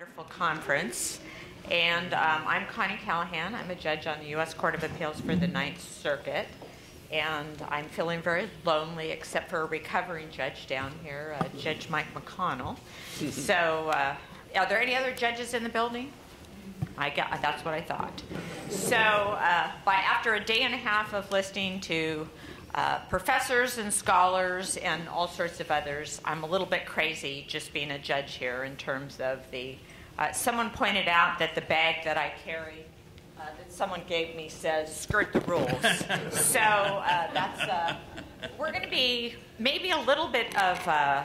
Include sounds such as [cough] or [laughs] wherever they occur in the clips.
wonderful conference. And um, I'm Connie Callahan. I'm a judge on the U.S. Court of Appeals for the Ninth Circuit. And I'm feeling very lonely, except for a recovering judge down here, uh, Judge Mike McConnell. [laughs] so, uh, are there any other judges in the building? I got, that's what I thought. So, uh, by after a day and a half of listening to uh, professors and scholars and all sorts of others. I'm a little bit crazy just being a judge here in terms of the. Uh, someone pointed out that the bag that I carry, uh, that someone gave me, says "skirt the rules." [laughs] so uh, that's. Uh, we're going to be maybe a little bit of. Uh,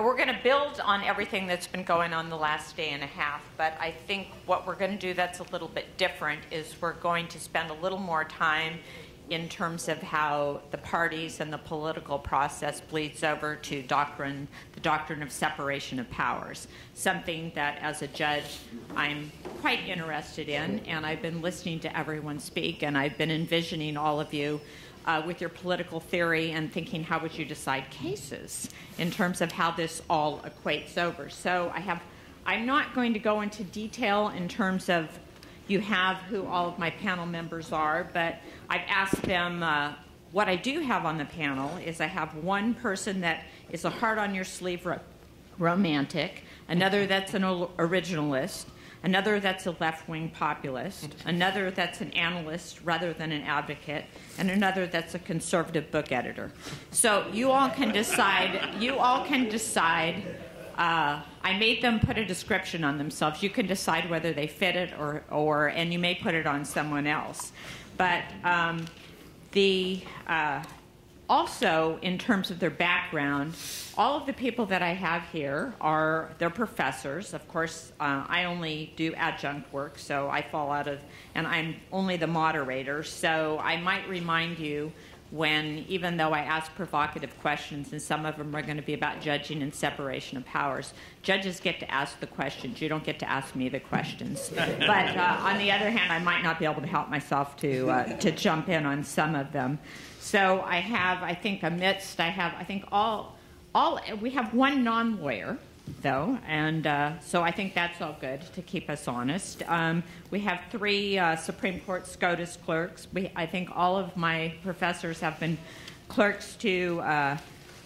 we're going to build on everything that's been going on the last day and a half, but I think what we're going to do that's a little bit different is we're going to spend a little more time in terms of how the parties and the political process bleeds over to doctrine, the doctrine of separation of powers, something that as a judge I'm quite interested in, and I've been listening to everyone speak, and I've been envisioning all of you uh, with your political theory and thinking how would you decide cases in terms of how this all equates over. So I have, I'm not going to go into detail in terms of you have who all of my panel members are, but I've asked them uh, what I do have on the panel is I have one person that is a heart on your sleeve ro romantic, another that's an originalist, another that's a left wing populist, another that's an analyst rather than an advocate, and another that's a conservative book editor. So you all can decide. You all can decide uh, I made them put a description on themselves. You can decide whether they fit it or, or and you may put it on someone else. But um, the uh, also in terms of their background, all of the people that I have here are they're professors. Of course, uh, I only do adjunct work, so I fall out of, and I'm only the moderator. So I might remind you when, even though I ask provocative questions, and some of them are going to be about judging and separation of powers, judges get to ask the questions. You don't get to ask me the questions. [laughs] but uh, on the other hand, I might not be able to help myself to, uh, to jump in on some of them. So I have, I think, amidst, I have, I think all, all we have one non lawyer though, and uh, so I think that's all good to keep us honest. Um, we have three uh, Supreme Court SCOTUS clerks. We, I think all of my professors have been clerks to uh,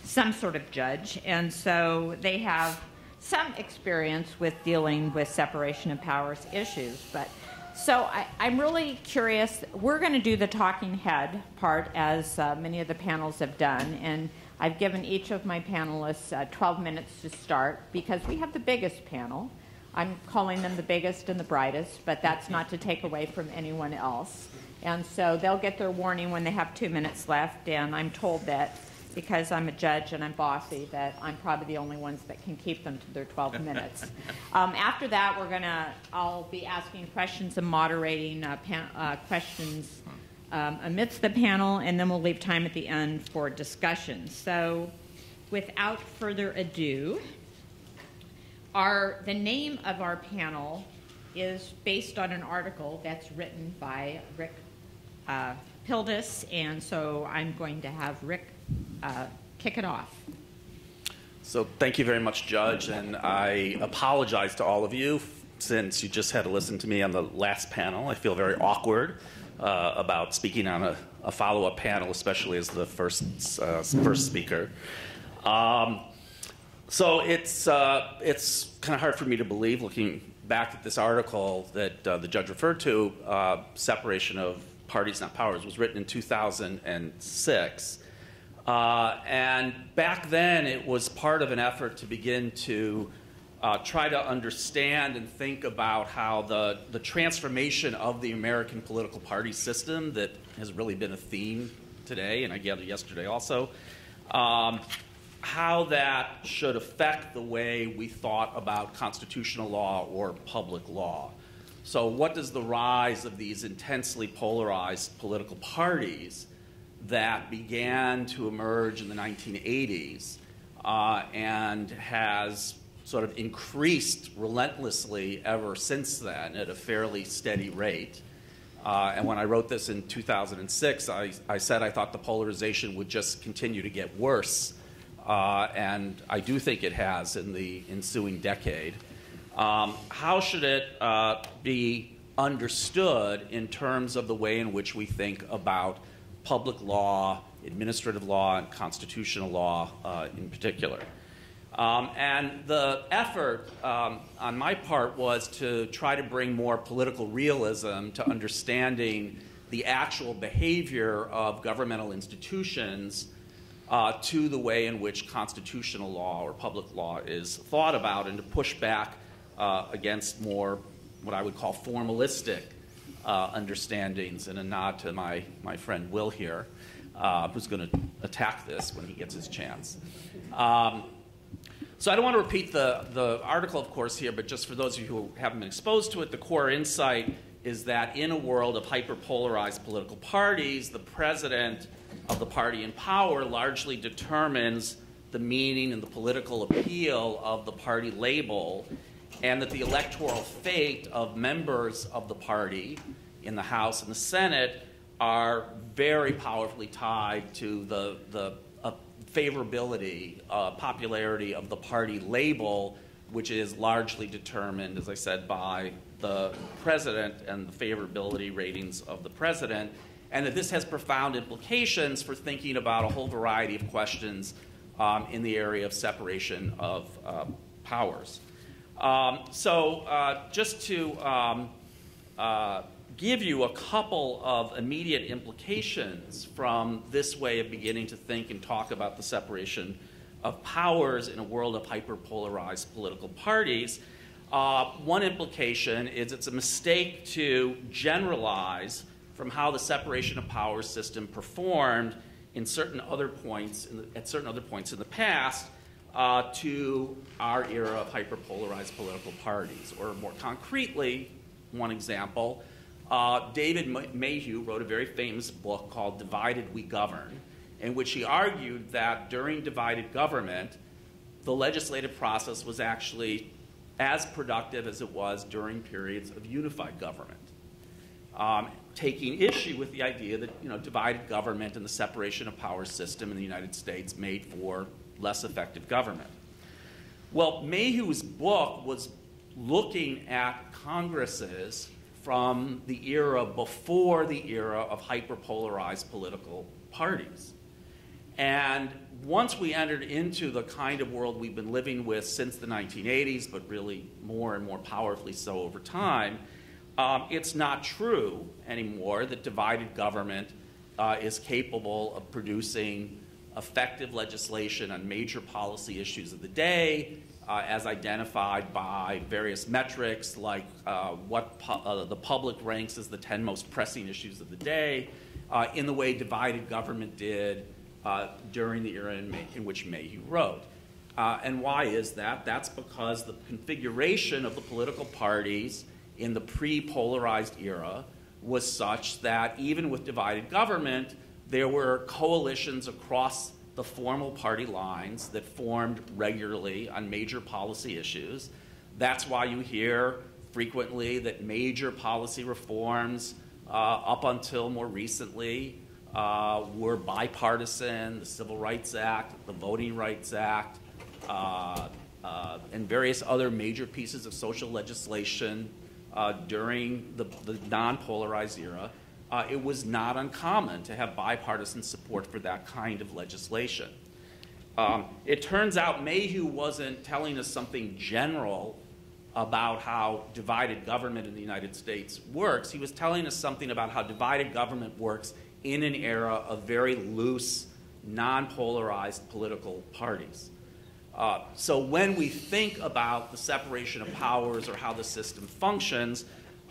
some sort of judge, and so they have some experience with dealing with separation of powers issues. But so I, am really curious. We're going to do the talking head part, as uh, many of the panels have done, and I've given each of my panelists uh, 12 minutes to start because we have the biggest panel. I'm calling them the biggest and the brightest, but that's not to take away from anyone else. And so they'll get their warning when they have two minutes left, and I'm told that because I'm a judge and I'm bossy, that I'm probably the only ones that can keep them to their 12 [laughs] minutes. Um, after that, we're gonna, I'll be asking questions and moderating uh, uh, questions um, amidst the panel, and then we'll leave time at the end for discussion. So without further ado, our, the name of our panel is based on an article that's written by Rick uh, Pildes, and so I'm going to have Rick uh, kick it off. So thank you very much, Judge, and I apologize to all of you since you just had to listen to me on the last panel. I feel very awkward uh, about speaking on a, a follow-up panel, especially as the first uh, first speaker. Um, so it's uh, it's kind of hard for me to believe, looking back at this article that uh, the judge referred to, uh, separation of parties not powers was written in 2006. Uh, and back then, it was part of an effort to begin to uh, try to understand and think about how the, the transformation of the American political party system that has really been a theme today, and I gather yesterday also, um, how that should affect the way we thought about constitutional law or public law. So, what does the rise of these intensely polarized political parties that began to emerge in the 1980s uh, and has sort of increased relentlessly ever since then at a fairly steady rate. Uh, and when I wrote this in 2006, I, I, said I thought the polarization would just continue to get worse. Uh, and I do think it has in the ensuing decade. Um, how should it uh, be understood in terms of the way in which we think about public law, administrative law, and constitutional law uh, in particular? Um, and the effort um, on my part was to try to bring more political realism to understanding the actual behavior of governmental institutions uh, to the way in which constitutional law or public law is thought about and to push back uh, against more what I would call formalistic uh, understandings and a nod to my, my friend Will here, uh, who's going to attack this when he gets his chance. Um, so I don't want to repeat the, the article, of course, here, but just for those of you who haven't been exposed to it, the core insight is that in a world of hyperpolarized political parties, the president of the party in power largely determines the meaning and the political appeal of the party label, and that the electoral fate of members of the party in the House and the Senate are very powerfully tied to the, the favorability, uh, popularity of the party label, which is largely determined, as I said, by the president and the favorability ratings of the president, and that this has profound implications for thinking about a whole variety of questions um, in the area of separation of uh, powers. Um, so, uh, just to um, uh, give you a couple of immediate implications from this way of beginning to think and talk about the separation of powers in a world of hyperpolarized political parties. Uh, one implication is it's a mistake to generalize from how the separation of powers system performed in certain other points the, at certain other points in the past uh, to our era of hyperpolarized political parties. Or more concretely, one example, uh, David Mayhew wrote a very famous book called Divided We Govern, in which he argued that during divided government, the legislative process was actually as productive as it was during periods of unified government. Um, taking issue with the idea that you know, divided government and the separation of powers system in the United States made for less effective government. Well, Mayhew's book was looking at Congresses from the era before the era of hyperpolarized political parties. And once we entered into the kind of world we've been living with since the 1980s, but really more and more powerfully so over time, um, it's not true anymore that divided government uh, is capable of producing effective legislation on major policy issues of the day, uh, as identified by various metrics like uh, what pu- uh, the public ranks as the 10 most pressing issues of the day, uh, in the way divided government did uh, during the era in, May, in which Mayhew wrote. Uh, and why is that? That's because the configuration of the political parties in the pre polarized era was such that even with divided government, there were coalitions across the formal party lines that formed regularly on major policy issues. That's why you hear frequently that major policy reforms, uh, up until more recently, uh, were bipartisan, the Civil Rights Act, the Voting Rights Act, uh, uh, and various other major pieces of social legislation uh, during the, the non polarized era. Uh, it was not uncommon to have bipartisan support for that kind of legislation. Um, it turns out Mayhew wasn't telling us something general about how divided government in the United States works. He was telling us something about how divided government works in an era of very loose, non polarized political parties. Uh, so when we think about the separation of powers or how the system functions,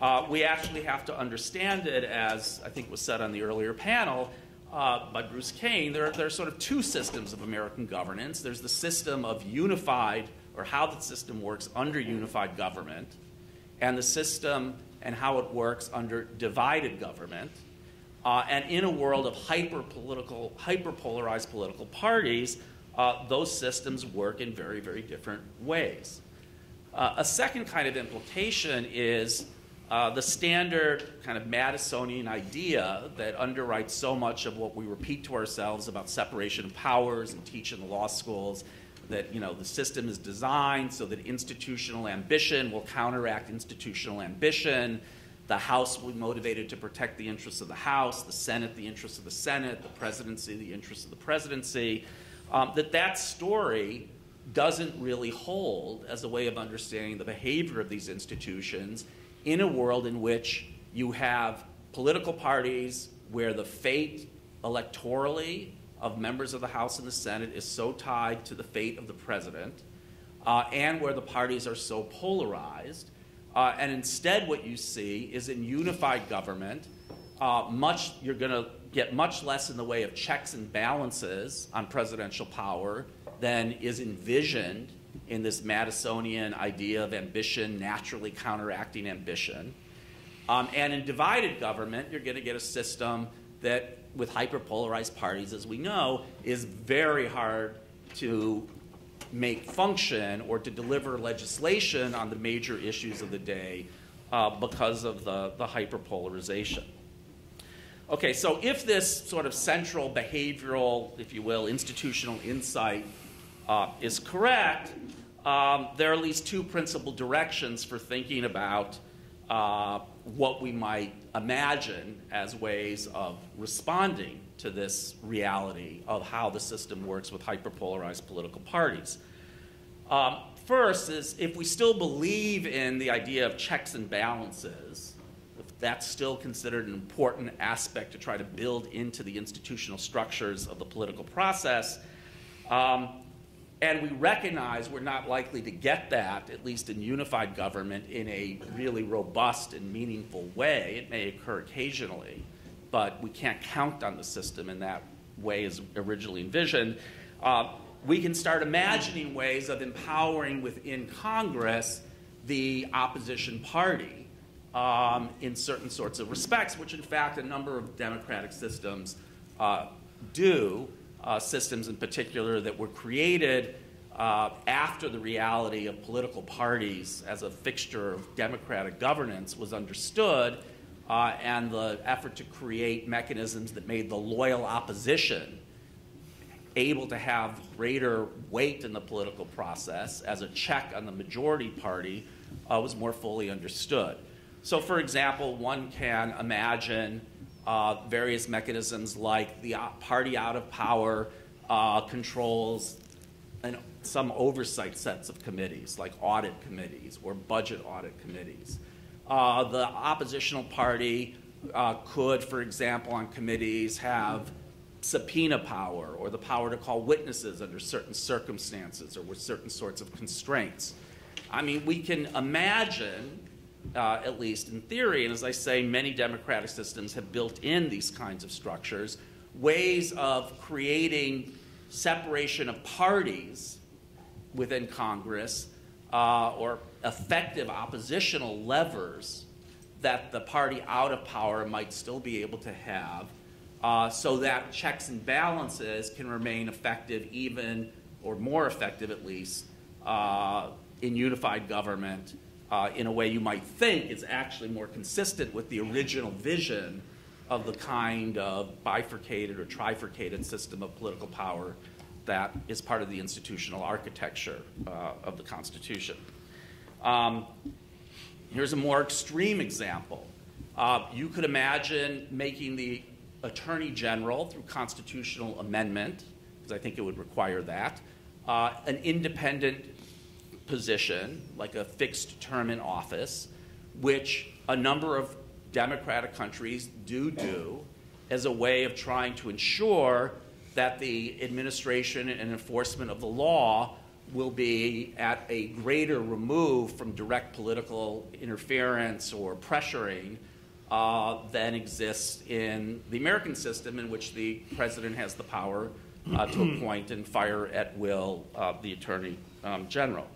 uh, we actually have to understand it as I think was said on the earlier panel uh, by Bruce Cain. There, there are sort of two systems of American governance. There's the system of unified, or how the system works under unified government, and the system and how it works under divided government. Uh, and in a world of hyper political, hyper polarized political parties, uh, those systems work in very, very different ways. Uh, a second kind of implication is uh, the standard kind of Madisonian idea that underwrites so much of what we repeat to ourselves about separation of powers and teach in the law schools that you know the system is designed so that institutional ambition will counteract institutional ambition. The House will be motivated to protect the interests of the House, the Senate the interests of the Senate, the presidency the interests of the presidency. Um, that that story doesn't really hold as a way of understanding the behavior of these institutions in a world in which you have political parties where the fate electorally of members of the House and the Senate is so tied to the fate of the president, uh, and where the parties are so polarized. Uh, and instead, what you see is in unified government, uh, much you're going to get much less in the way of checks and balances on presidential power than is envisioned in this Madisonian idea of ambition naturally counteracting ambition. Um, and in divided government, you're going to get a system that with hyperpolarized parties, as we know, is very hard to make function or to deliver legislation on the major issues of the day uh, because of the, the hyperpolarization. Okay, so if this sort of central behavioral, if you will, institutional insight uh, is correct, um, there are at least two principal directions for thinking about uh, what we might imagine as ways of responding to this reality of how the system works with hyperpolarized political parties. Um, first is if we still believe in the idea of checks and balances, if that's still considered an important aspect to try to build into the institutional structures of the political process, um, and we recognize we're not likely to get that, at least in unified government, in a really robust and meaningful way. It may occur occasionally, but we can't count on the system in that way as originally envisioned. Uh, we can start imagining ways of empowering within Congress the opposition party um, in certain sorts of respects, which in fact a number of democratic systems uh, do uh, systems in particular that were created uh, after the reality of political parties as a fixture of democratic governance was understood, uh, and the effort to create mechanisms that made the loyal opposition able to have greater weight in the political process as a check on the majority party uh, was more fully understood. So, for example, one can imagine uh, various mechanisms like the party out of power uh, controls and some oversight sets of committees, like audit committees or budget audit committees. Uh, the oppositional party uh, could, for example, on committees have subpoena power or the power to call witnesses under certain circumstances or with certain sorts of constraints. I mean, we can imagine uh, at least in theory, and as I say, many democratic systems have built in these kinds of structures, ways of creating separation of parties within Congress uh, or effective oppositional levers that the party out of power might still be able to have uh, so that checks and balances can remain effective even or more effective at least uh, in unified government uh, in a way you might think is actually more consistent with the original vision of the kind of bifurcated or trifurcated system of political power that is part of the institutional architecture uh, of the Constitution. Um, here's a more extreme example. Uh, you could imagine making the Attorney General, through constitutional amendment, because I think it would require that, uh, an independent position, like a fixed term in office, which a number of democratic countries do do as a way of trying to ensure that the administration and enforcement of the law will be at a greater remove from direct political interference or pressuring uh, than exists in the American system, in which the president has the power uh, to appoint and fire at will uh, the attorney um, general.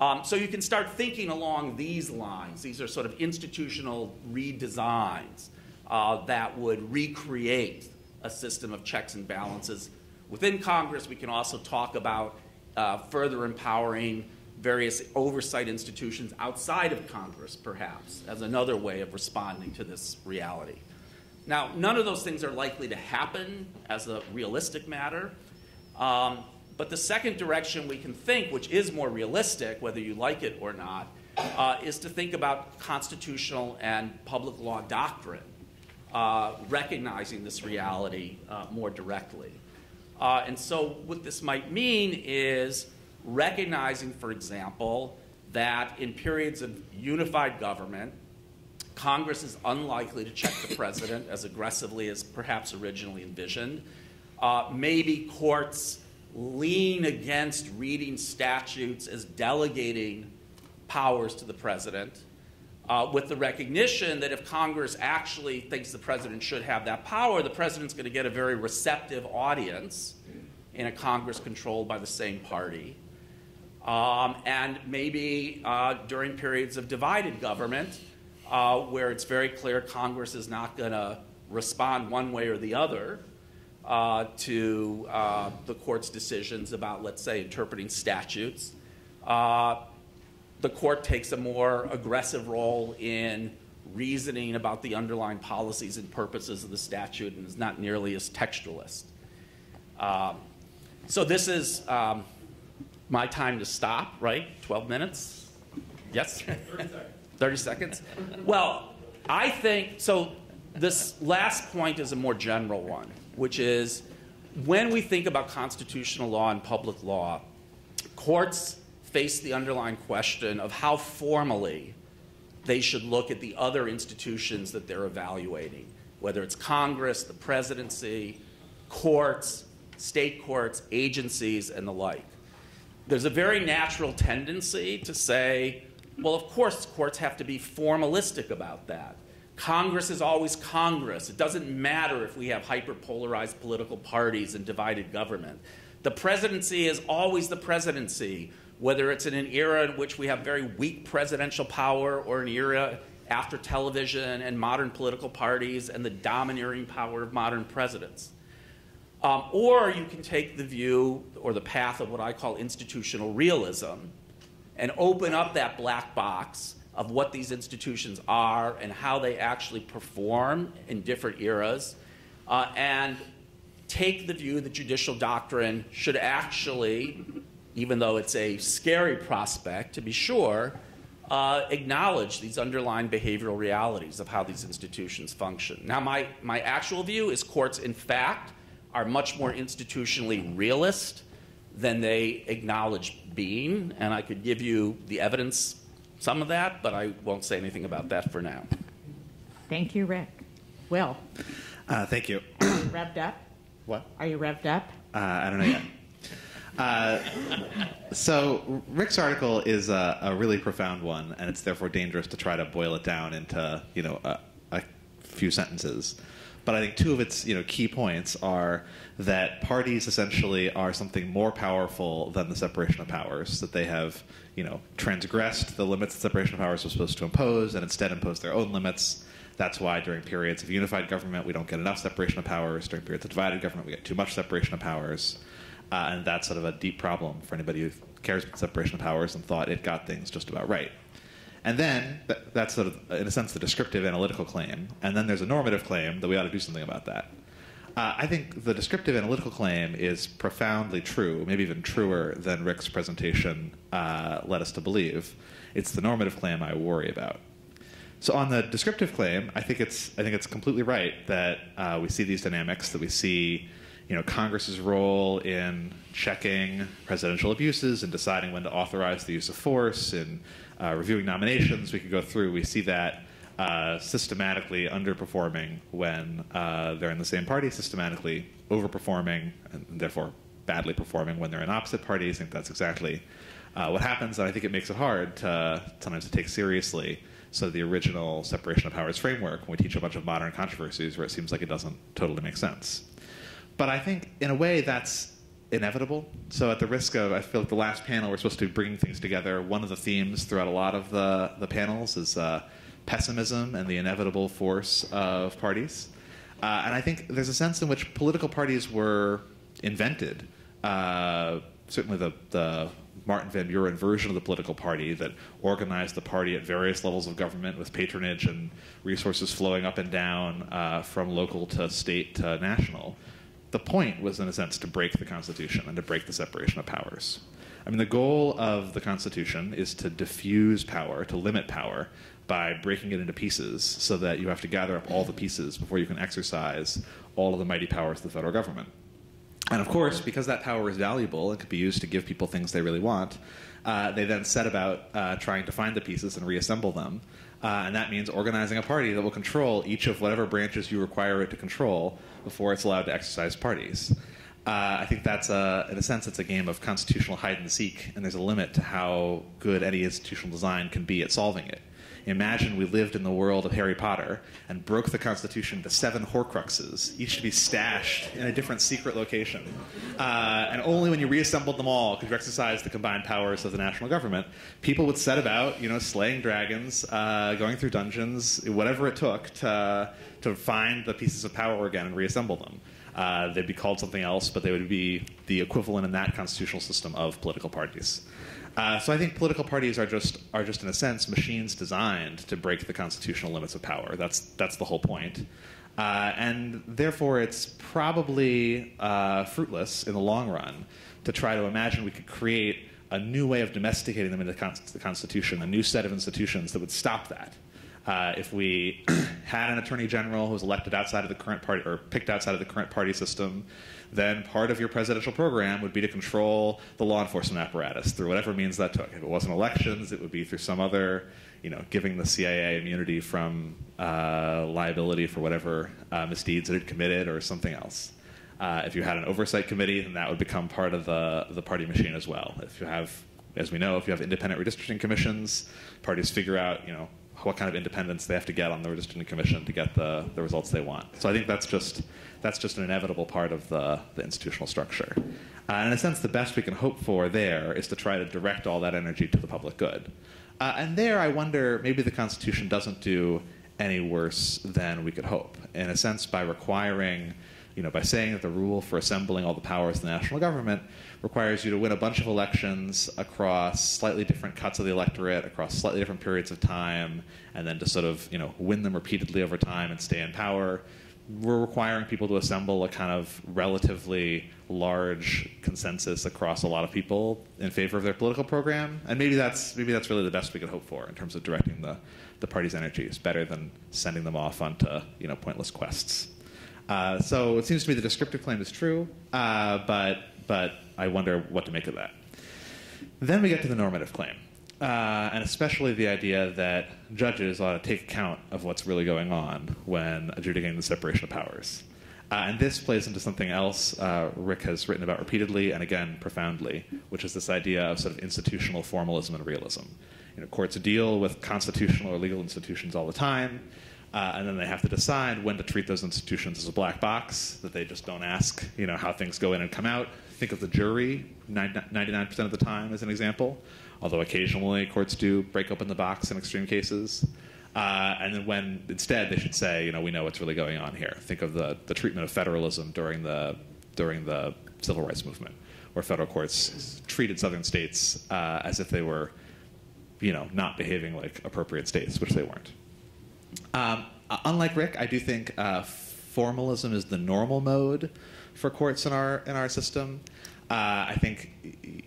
Um, so you can start thinking along these lines. These are sort of institutional redesigns uh, that would recreate a system of checks and balances. Within Congress, we can also talk about uh, further empowering various oversight institutions outside of Congress, perhaps, as another way of responding to this reality. Now, none of those things are likely to happen as a realistic matter. Um, But the second direction we can think, which is more realistic, whether you like it or not, uh, is to think about constitutional and public law doctrine, uh, recognizing this reality uh, more directly. Uh, and so, what this might mean is recognizing, for example, that in periods of unified government, Congress is unlikely to check the president as aggressively as perhaps originally envisioned. Uh, maybe courts lean against reading statutes as delegating powers to the president, uh, with the recognition that if Congress actually thinks the president should have that power, the president's going to get a very receptive audience in a Congress controlled by the same party. Um, and maybe uh, during periods of divided government, uh, where it's very clear Congress is not going to respond one way or the other uh, to uh, the court's decisions about, let's say, interpreting statutes. Uh, the court takes a more aggressive role in reasoning about the underlying policies and purposes of the statute and is not nearly as textualist. Um, so this is um, my time to stop, right? 12 minutes? Yes? 30 seconds. Well, I think so. This last point is a more general one, which is when we think about constitutional law and public law, courts face the underlying question of how formally they should look at the other institutions that they're evaluating, whether it's Congress, the presidency, courts, state courts, agencies, and the like. There's a very natural tendency to say, well, of course, courts have to be formalistic about that. Congress is always Congress. It doesn't matter if we have hyperpolarized political parties and divided government. The presidency is always the presidency, whether it's in an era in which we have very weak presidential power or an era after television and modern political parties and the domineering power of modern presidents. Um, or you can take the view or the path of what I call institutional realism and open up that black box of what these institutions are and how they actually perform in different eras, uh, and take the view that judicial doctrine should actually, even though it's a scary prospect to be sure, uh, acknowledge these underlying behavioral realities of how these institutions function. Now, my, my actual view is courts, in fact, are much more institutionally realist than they acknowledge being, and I could give you the evidence, some of that, but I won't say anything about that for now. Thank you, Rick. Will, Uh, thank you. revved up? What? Are you revved up? Uh, I don't know yet. Uh, so Rick's article is a, a really profound one, and it's therefore dangerous to try to boil it down into you know a, a few sentences. But I think two of its you know key points are that parties essentially are something more powerful than the separation of powers. That they have you know transgressed the limits the separation of powers was supposed to impose, and instead imposed their own limits. That's why during periods of unified government we don't get enough separation of powers. During periods of divided government we get too much separation of powers, uh, and that's sort of a deep problem for anybody who cares about separation of powers and thought it got things just about right. And then that, that's sort of, in a sense, the descriptive analytical claim. And then there's a normative claim that we ought to do something about that. Uh, I think the descriptive analytical claim is profoundly true, maybe even truer than Rick's presentation uh, led us to believe. It's the normative claim I worry about. So on the descriptive claim, I think it's I think it's completely right that uh, we see these dynamics, that we see you know Congress's role in checking presidential abuses and deciding when to authorize the use of force and uh, reviewing nominations. We could go through. We see that uh, systematically underperforming when uh, they're in the same party, systematically overperforming, and therefore badly performing when they're in opposite parties. I think that's exactly uh, what happens. And I think it makes it hard to sometimes to take seriously so the original separation of powers framework when we teach a bunch of modern controversies where it seems like it doesn't totally make sense. But I think in a way that's inevitable. So at the risk of, I feel like the last panel we're supposed to bring things together. One of the themes throughout a lot of the, the panels is uh, pessimism and the inevitable force of parties. Uh, and I think there's a sense in which political parties were invented. Uh, certainly the, the Martin Van Buren version of the political party that organized the party at various levels of government with patronage and resources flowing up and down uh, from local to state to national the point was, in a sense, to break the Constitution and to break the separation of powers. I mean, the goal of the Constitution is to diffuse power, to limit power, by breaking it into pieces so that you have to gather up all the pieces before you can exercise all of the mighty powers of the federal government. And of course, because that power is valuable and could be used to give people things they really want, uh, they then set about uh, trying to find the pieces and reassemble them. Uh, and that means organizing a party that will control each of whatever branches you require it to control before it's allowed to exercise parties. Uh, I think that's a, in a sense, it's a game of constitutional hide and seek, and there's a limit to how good any institutional design can be at solving it. Imagine we lived in the world of Harry Potter and broke the Constitution into seven Horcruxes, each to be stashed in a different secret location. Uh, and only when you reassembled them all could you exercise the combined powers of the national government. People would set about, you know, slaying dragons, uh, going through dungeons, whatever it took to, to find the pieces of power again and reassemble them. Uh, they'd be called something else, but they would be the equivalent in that constitutional system of political parties. Uh, so I think political parties are just are just in a sense machines designed to break the constitutional limits of power. That's that's the whole point. Uh, and therefore, it's probably uh, fruitless in the long run to try to imagine we could create a new way of domesticating them into the, con- the Constitution, a new set of institutions that would stop that. Uh, if we [clears throat] had an attorney general who was elected outside of the current party or picked outside of the current party system, then part of your presidential program would be to control the law enforcement apparatus through whatever means that took. If it wasn't elections, it would be through some other, you know, giving the CIA immunity from uh, liability for whatever uh, misdeeds it had committed or something else. Uh, if you had an oversight committee, then that would become part of the, the party machine as well. If you have, as we know, if you have independent redistricting commissions, parties figure out, you know, what kind of independence they have to get on the redistricting commission to get the, the results they want. So I think that's just that's just an inevitable part of the, the institutional structure. Uh, and in a sense, the best we can hope for there is to try to direct all that energy to the public good. Uh, and there, I wonder, maybe the Constitution doesn't do any worse than we could hope. In a sense, by requiring, you know, by saying that the rule for assembling all the powers of the national government requires you to win a bunch of elections across slightly different cuts of the electorate, across slightly different periods of time, and then to sort of, you know, win them repeatedly over time and stay in power we're requiring people to assemble a kind of relatively large consensus across a lot of people in favor of their political program, and maybe that's maybe that's really the best we could hope for in terms of directing the, the party's energies, better than sending them off onto you know pointless quests. Uh, so it seems to me the descriptive claim is true, uh, but but I wonder what to make of that. Then we get to the normative claim uh, and especially the idea that judges ought to take account of what's really going on when adjudicating the separation of powers. Uh, and this plays into something else uh, Rick has written about repeatedly and again profoundly, which is this idea of sort of institutional formalism and realism. You know, courts deal with constitutional or legal institutions all the time, uh, and then they have to decide when to treat those institutions as a black box, that they just don't ask you know, how things go in and come out. Think of the jury 99% of the time as an example although occasionally courts do break open the box in extreme cases. Uh, and then when instead they should say, you know, we know what's really going on here. Think of the, the treatment of federalism during the during the civil rights movement, where federal courts treated southern states uh, as if they were, you know, not behaving like appropriate states, which they weren't. Um, unlike Rick, I do think uh, formalism is the normal mode for courts in our in our system. Uh, I think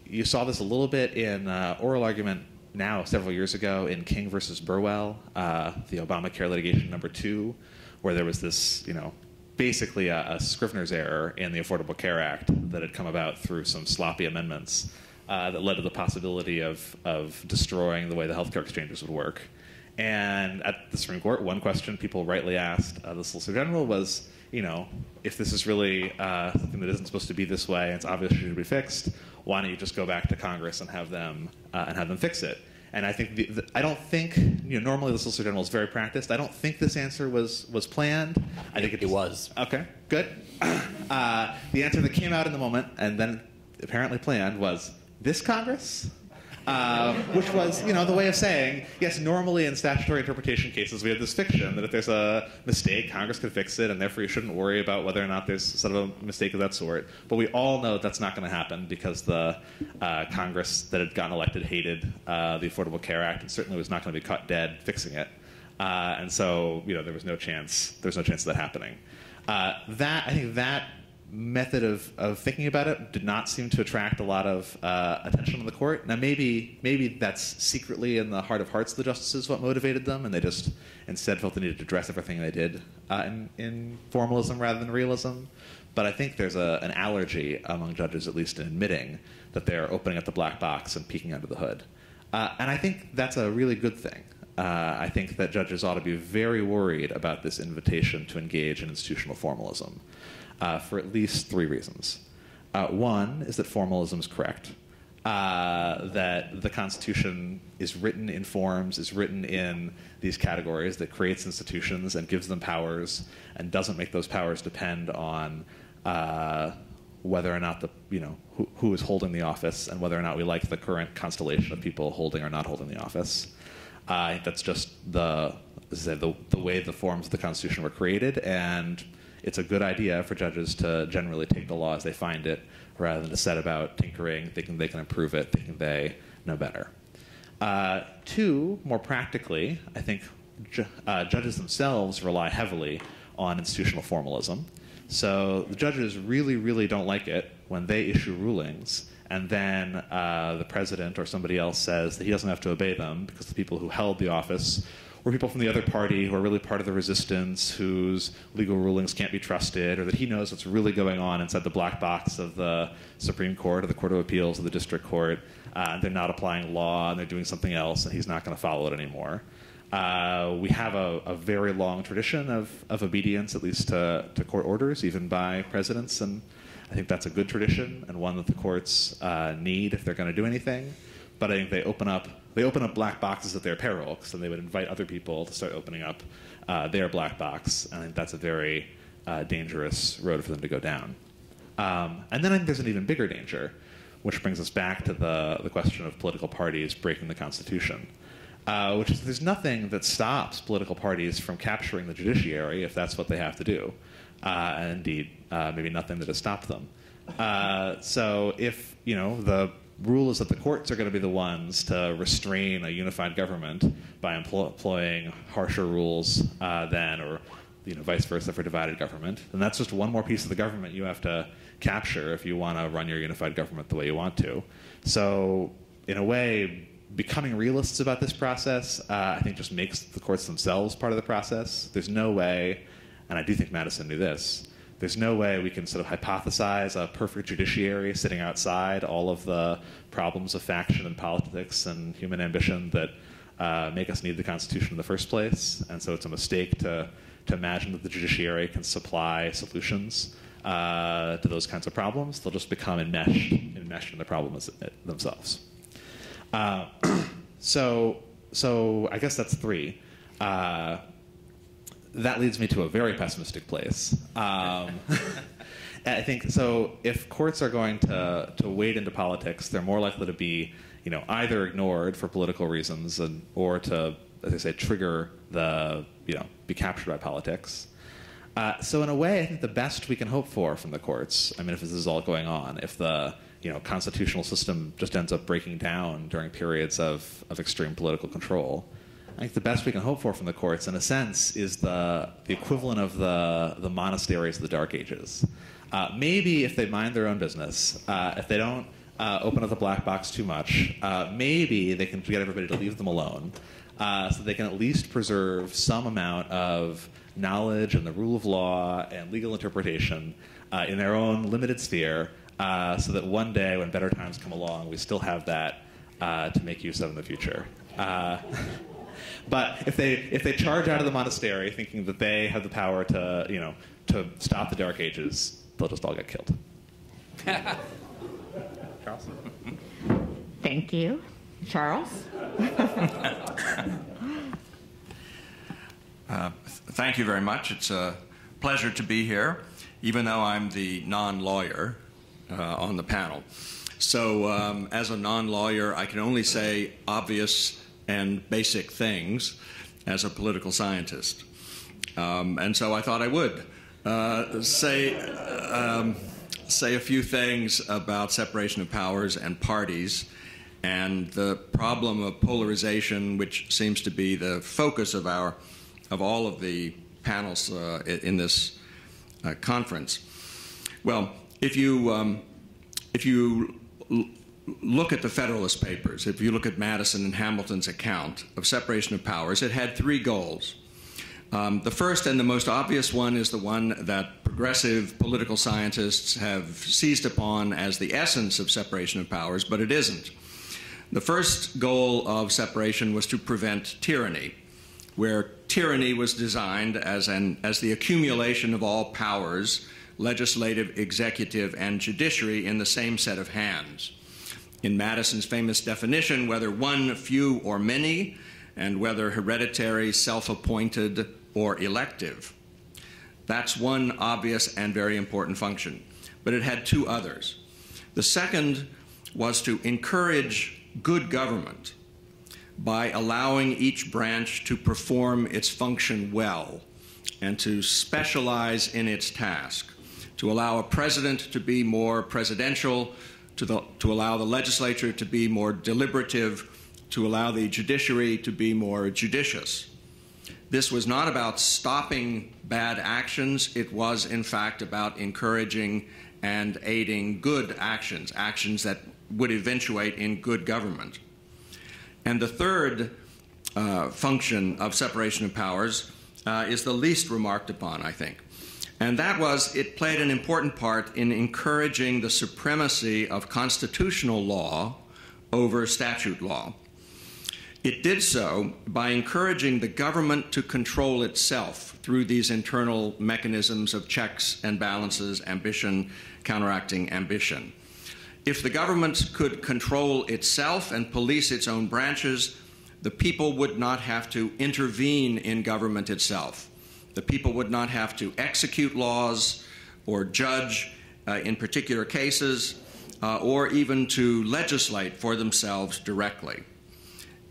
you saw this a little bit in uh, oral argument now several years ago in King versus Burwell, uh, the Obamacare litigation number two, where there was this, you know, basically a, a, Scrivener's error in the Affordable Care Act that had come about through some sloppy amendments uh, that led to the possibility of, of destroying the way the healthcare exchanges would work. And at the Supreme Court, one question people rightly asked uh, the Solicitor General was, you know, if this is really uh, something that isn't supposed to be this way, and it's obviously it should be fixed, why don't you just go back to Congress and have them uh, and have them fix it? And I think the, the, I don't think you know normally the Solicitor General is very practiced. I don't think this answer was was planned. I think it, it was. Okay, good. [clears throat] Uh, the answer that came out in the moment and then apparently planned was this Congress. Uh, which was, you know, the way of saying, yes, normally in statutory interpretation cases, we have this fiction that if there's a mistake, Congress can fix it, and therefore you shouldn't worry about whether or not there's sort of a mistake of that sort. But we all know that that's not going to happen because the uh, Congress that had gotten elected hated uh, the Affordable Care Act and certainly was not going to be caught dead fixing it. Uh, and so, you know, there was no chance. There was no chance of that happening. Uh, that I think that method of, of thinking about it did not seem to attract a lot of uh, attention on the court. Now, maybe maybe that's secretly in the heart of hearts of the justices what motivated them, and they just instead felt the need to address everything they did uh, in, in formalism rather than realism. But I think there's a, an allergy among judges, at least in admitting that they're opening up the black box and peeking under the hood. Uh, and I think that's a really good thing. Uh, I think that judges ought to be very worried about this invitation to engage in institutional formalism uh, for at least three reasons. Uh, one is that formalism is correct, uh, that the Constitution is written in forms, is written in these categories that creates institutions and gives them powers and doesn't make those powers depend on uh, whether or not the you know who, who is holding the office and whether or not we like the current constellation of people holding or not holding the office. Uh, that's just the, the the way the forms of the Constitution were created, and it's a good idea for judges to generally take the law as they find it, rather than to set about tinkering, thinking they can improve it, thinking they know better. Uh, two, more practically, I think ju- uh, judges themselves rely heavily on institutional formalism. So the judges really, really don't like it when they issue rulings and then uh, the president or somebody else says that he doesn't have to obey them because the people who held the office were people from the other party who are really part of the resistance, whose legal rulings can't be trusted, or that he knows what's really going on inside the black box of the Supreme Court or the Court of Appeals or the District Court. Uh, and they're not applying law and they're doing something else, and he's not going to follow it anymore. Uh, we have a, a, very long tradition of, of obedience, at least to, to, court orders, even by presidents. And I think that's a good tradition and one that the courts uh, need if they're going to do anything. But I think they open up they open up black boxes at their peril, so they would invite other people to start opening up uh, their black box. And that's a very uh, dangerous road for them to go down. Um, and then I think there's an even bigger danger, which brings us back to the, the question of political parties breaking the Constitution uh, which is there's nothing that stops political parties from capturing the judiciary if that's what they have to do. Uh, and indeed, uh, maybe nothing that has stopped them. Uh, so if you know the rule is that the courts are going to be the ones to restrain a unified government by empl- employing harsher rules uh, than, or you know, vice versa for divided government, And that's just one more piece of the government you have to capture if you want to run your unified government the way you want to. So in a way, becoming realists about this process, uh, I think, just makes the courts themselves part of the process. There's no way, and I do think Madison knew this. There's no way we can sort of hypothesize a perfect judiciary sitting outside all of the problems of faction and politics and human ambition that uh, make us need the Constitution in the first place. And so it's a mistake to, to imagine that the judiciary can supply solutions uh, to those kinds of problems. They'll just become enmeshed, enmeshed in the problems themselves. Uh, [clears throat] so, so I guess that's three. That leads me to a very pessimistic place. Um, [laughs] I think so. If courts are going to to wade into politics, they're more likely to be, you know, either ignored for political reasons, and or to, as I say, trigger the, you know, be captured by politics. Uh, so in a way, I think the best we can hope for from the courts. I mean, if this is all going on, if the you know, constitutional system just ends up breaking down during periods of, of extreme political control. I think the best we can hope for from the courts, in a sense, is the, the equivalent of the, the monasteries of the Dark Ages. Uh, maybe if they mind their own business, uh, if they don't uh, open up the black box too much, uh, maybe they can get everybody to leave them alone uh, so they can at least preserve some amount of knowledge and the rule of law and legal interpretation uh, in their own limited sphere so that one day when better times come along, we still have that to make use of in the future. [laughs] But if they if they charge out of the monastery thinking that they have the power to you know to stop the Dark Ages, they'll just all get killed. Charles. [laughs] Thank you, Charles. [laughs] Uh, thank you very much. It's a pleasure to be here, even though I'm the non-lawyer uh, on the panel. So, um, as a non lawyer, I can only say obvious and basic things as a political scientist. Um, and so I thought I would uh, say, um, say a few things about separation of powers and parties and the problem of polarization, which seems to be the focus of, our, of all of the panels uh, in this uh, conference. Well, if you um, if you look at the Federalist Papers, if you look at Madison and Hamilton's account of separation of powers, it had three goals. Um, the first and the most obvious one is the one that progressive political scientists have seized upon as the essence of separation of powers, but it isn't. The first goal of separation was to prevent tyranny, where tyranny was designed as, an, as the accumulation of all powers, legislative, executive, and judiciary, in the same set of hands. In Madison's famous definition, whether one, few, or many, and whether hereditary, self appointed, or elective. That's one obvious and very important function. But it had two others. The second was to encourage good government by allowing each branch to perform its function well and to specialize in its task, to allow a president to be more presidential, to, the, to allow the legislature to be more deliberative, to allow the judiciary to be more judicious. This was not about stopping bad actions, it was, in fact, about encouraging and aiding good actions, actions that would eventuate in good government. And the third uh, function of separation of powers uh, is the least remarked upon, I think. And that was it played an important part in encouraging the supremacy of constitutional law over statute law. It did so by encouraging the government to control itself through these internal mechanisms of checks and balances, ambition counteracting ambition. If the government could control itself and police its own branches, the people would not have to intervene in government itself. The people would not have to execute laws or judge uh, in particular cases uh, or even to legislate for themselves directly.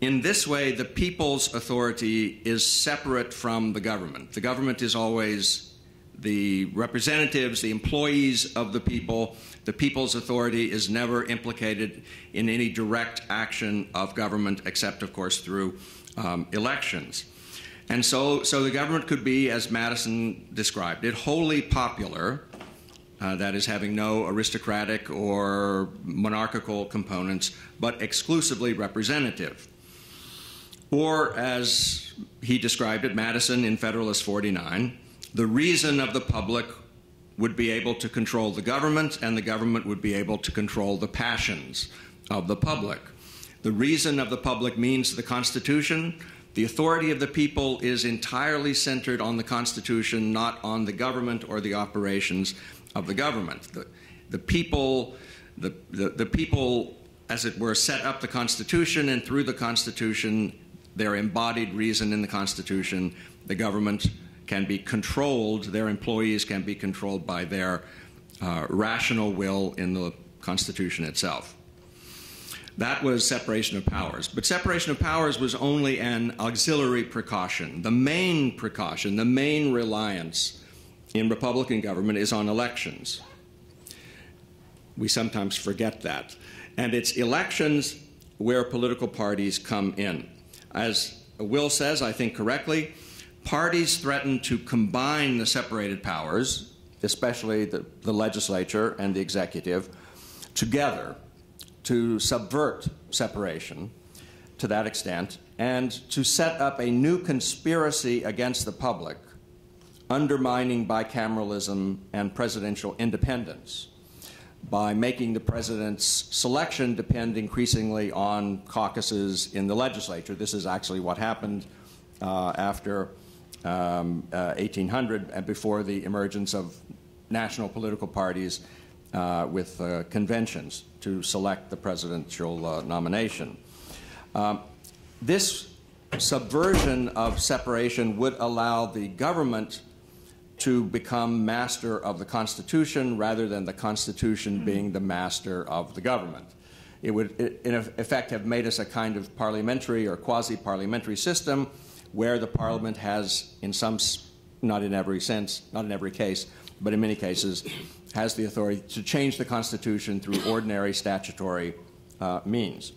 In this way, the people's authority is separate from the government. The government is always the representatives, the employees of the people. The people's authority is never implicated in any direct action of government, except, of course, through um, elections. And so, so the government could be, as Madison described it, wholly popular, uh, that is, having no aristocratic or monarchical components, but exclusively representative. Or, as he described it, Madison in Federalist 49, the reason of the public would be able to control the government, and the government would be able to control the passions of the public. The reason of the public means the Constitution. The authority of the people is entirely centered on the Constitution, not on the government or the operations of the government. The, the people, the, the, the people, as it were, set up the Constitution, and through the Constitution, their embodied reason in the Constitution, the government can be controlled, their employees can be controlled by their uh, rational will in the Constitution itself. That was separation of powers. But separation of powers was only an auxiliary precaution. The main precaution, the main reliance in Republican government is on elections. We sometimes forget that. And it's elections where political parties come in. As Will says, I think correctly, parties threaten to combine the separated powers, especially the, the legislature and the executive, together to subvert separation to that extent and to set up a new conspiracy against the public, undermining bicameralism and presidential independence by making the president's selection depend increasingly on caucuses in the legislature. This is actually what happened uh, after um, uh, 1800 and before the emergence of national political parties uh, with uh, conventions to select the presidential uh, nomination. Um, this subversion of separation would allow the government to become master of the Constitution rather than the Constitution being the master of the government. It would, in effect, have made us a kind of parliamentary or quasi parliamentary system where the parliament has, in some, not in every sense, not in every case, but in many cases, has the authority to change the Constitution through ordinary statutory uh, means.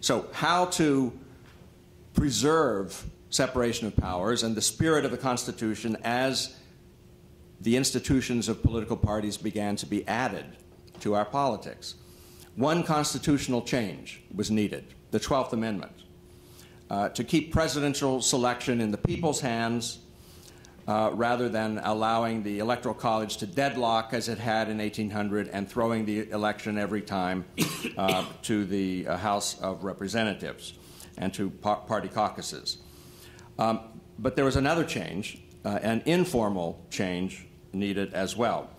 So, how to preserve separation of powers and the spirit of the Constitution as the institutions of political parties began to be added to our politics. One constitutional change was needed, the 12th Amendment, uh, to keep presidential selection in the people's hands uh, rather than allowing the Electoral College to deadlock as it had in 1800 and throwing the election every time uh, [coughs] to the uh, House of Representatives and to par- party caucuses. Um, but there was another change, uh, an informal change needed as well.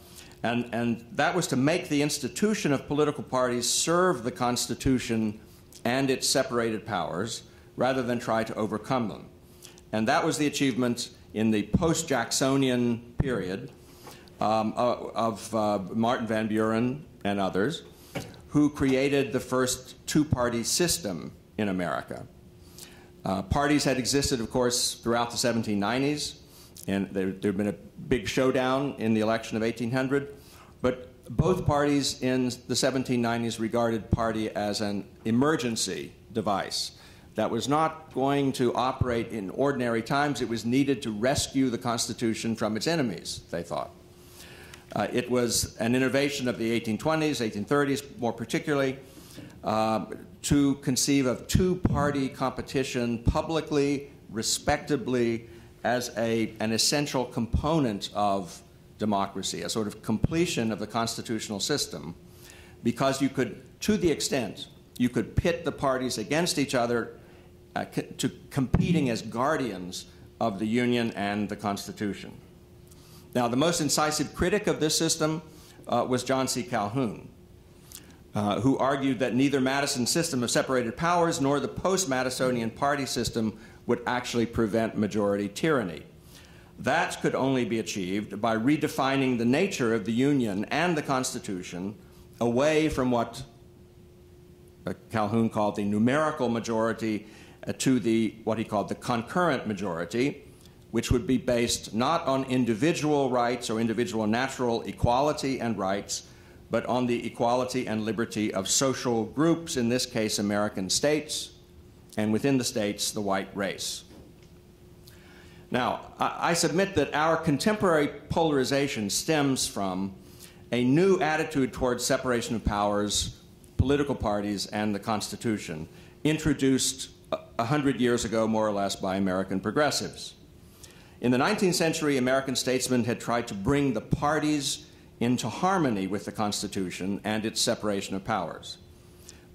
And, and that was to make the institution of political parties serve the Constitution and its separated powers rather than try to overcome them. And that was the achievement in the post Jacksonian period um, uh, of uh, Martin Van Buren and others, who created the first two party system in America. Uh, parties had existed, of course, throughout the 1790s, and there had been a big showdown in the election of 1800. But both parties in the 1790s regarded party as an emergency device that was not going to operate in ordinary times. It was needed to rescue the Constitution from its enemies, they thought. Uh, it was an innovation of the 1820s, 1830s, more particularly, uh, to conceive of two party competition publicly, respectably, as a, an essential component of democracy, a sort of completion of the constitutional system, because you could, to the extent you could pit the parties against each other uh, to competing as guardians of the Union and the Constitution. Now, the most incisive critic of this system uh, was John C. Calhoun, uh, who argued that neither Madison's system of separated powers nor the post Madisonian party system would actually prevent majority tyranny. That could only be achieved by redefining the nature of the Union and the Constitution away from what uh, Calhoun called the numerical majority Uh, to the what he called the concurrent majority, which would be based not on individual rights or individual natural equality and rights, but on the equality and liberty of social groups, in this case, American states, and within the states, the white race. Now, I submit that our contemporary polarization stems from a new attitude towards separation of powers, political parties, and the Constitution, introduced a hundred years ago, more or less, by American progressives. In the 19th century, American statesmen had tried to bring the parties into harmony with the Constitution and its separation of powers.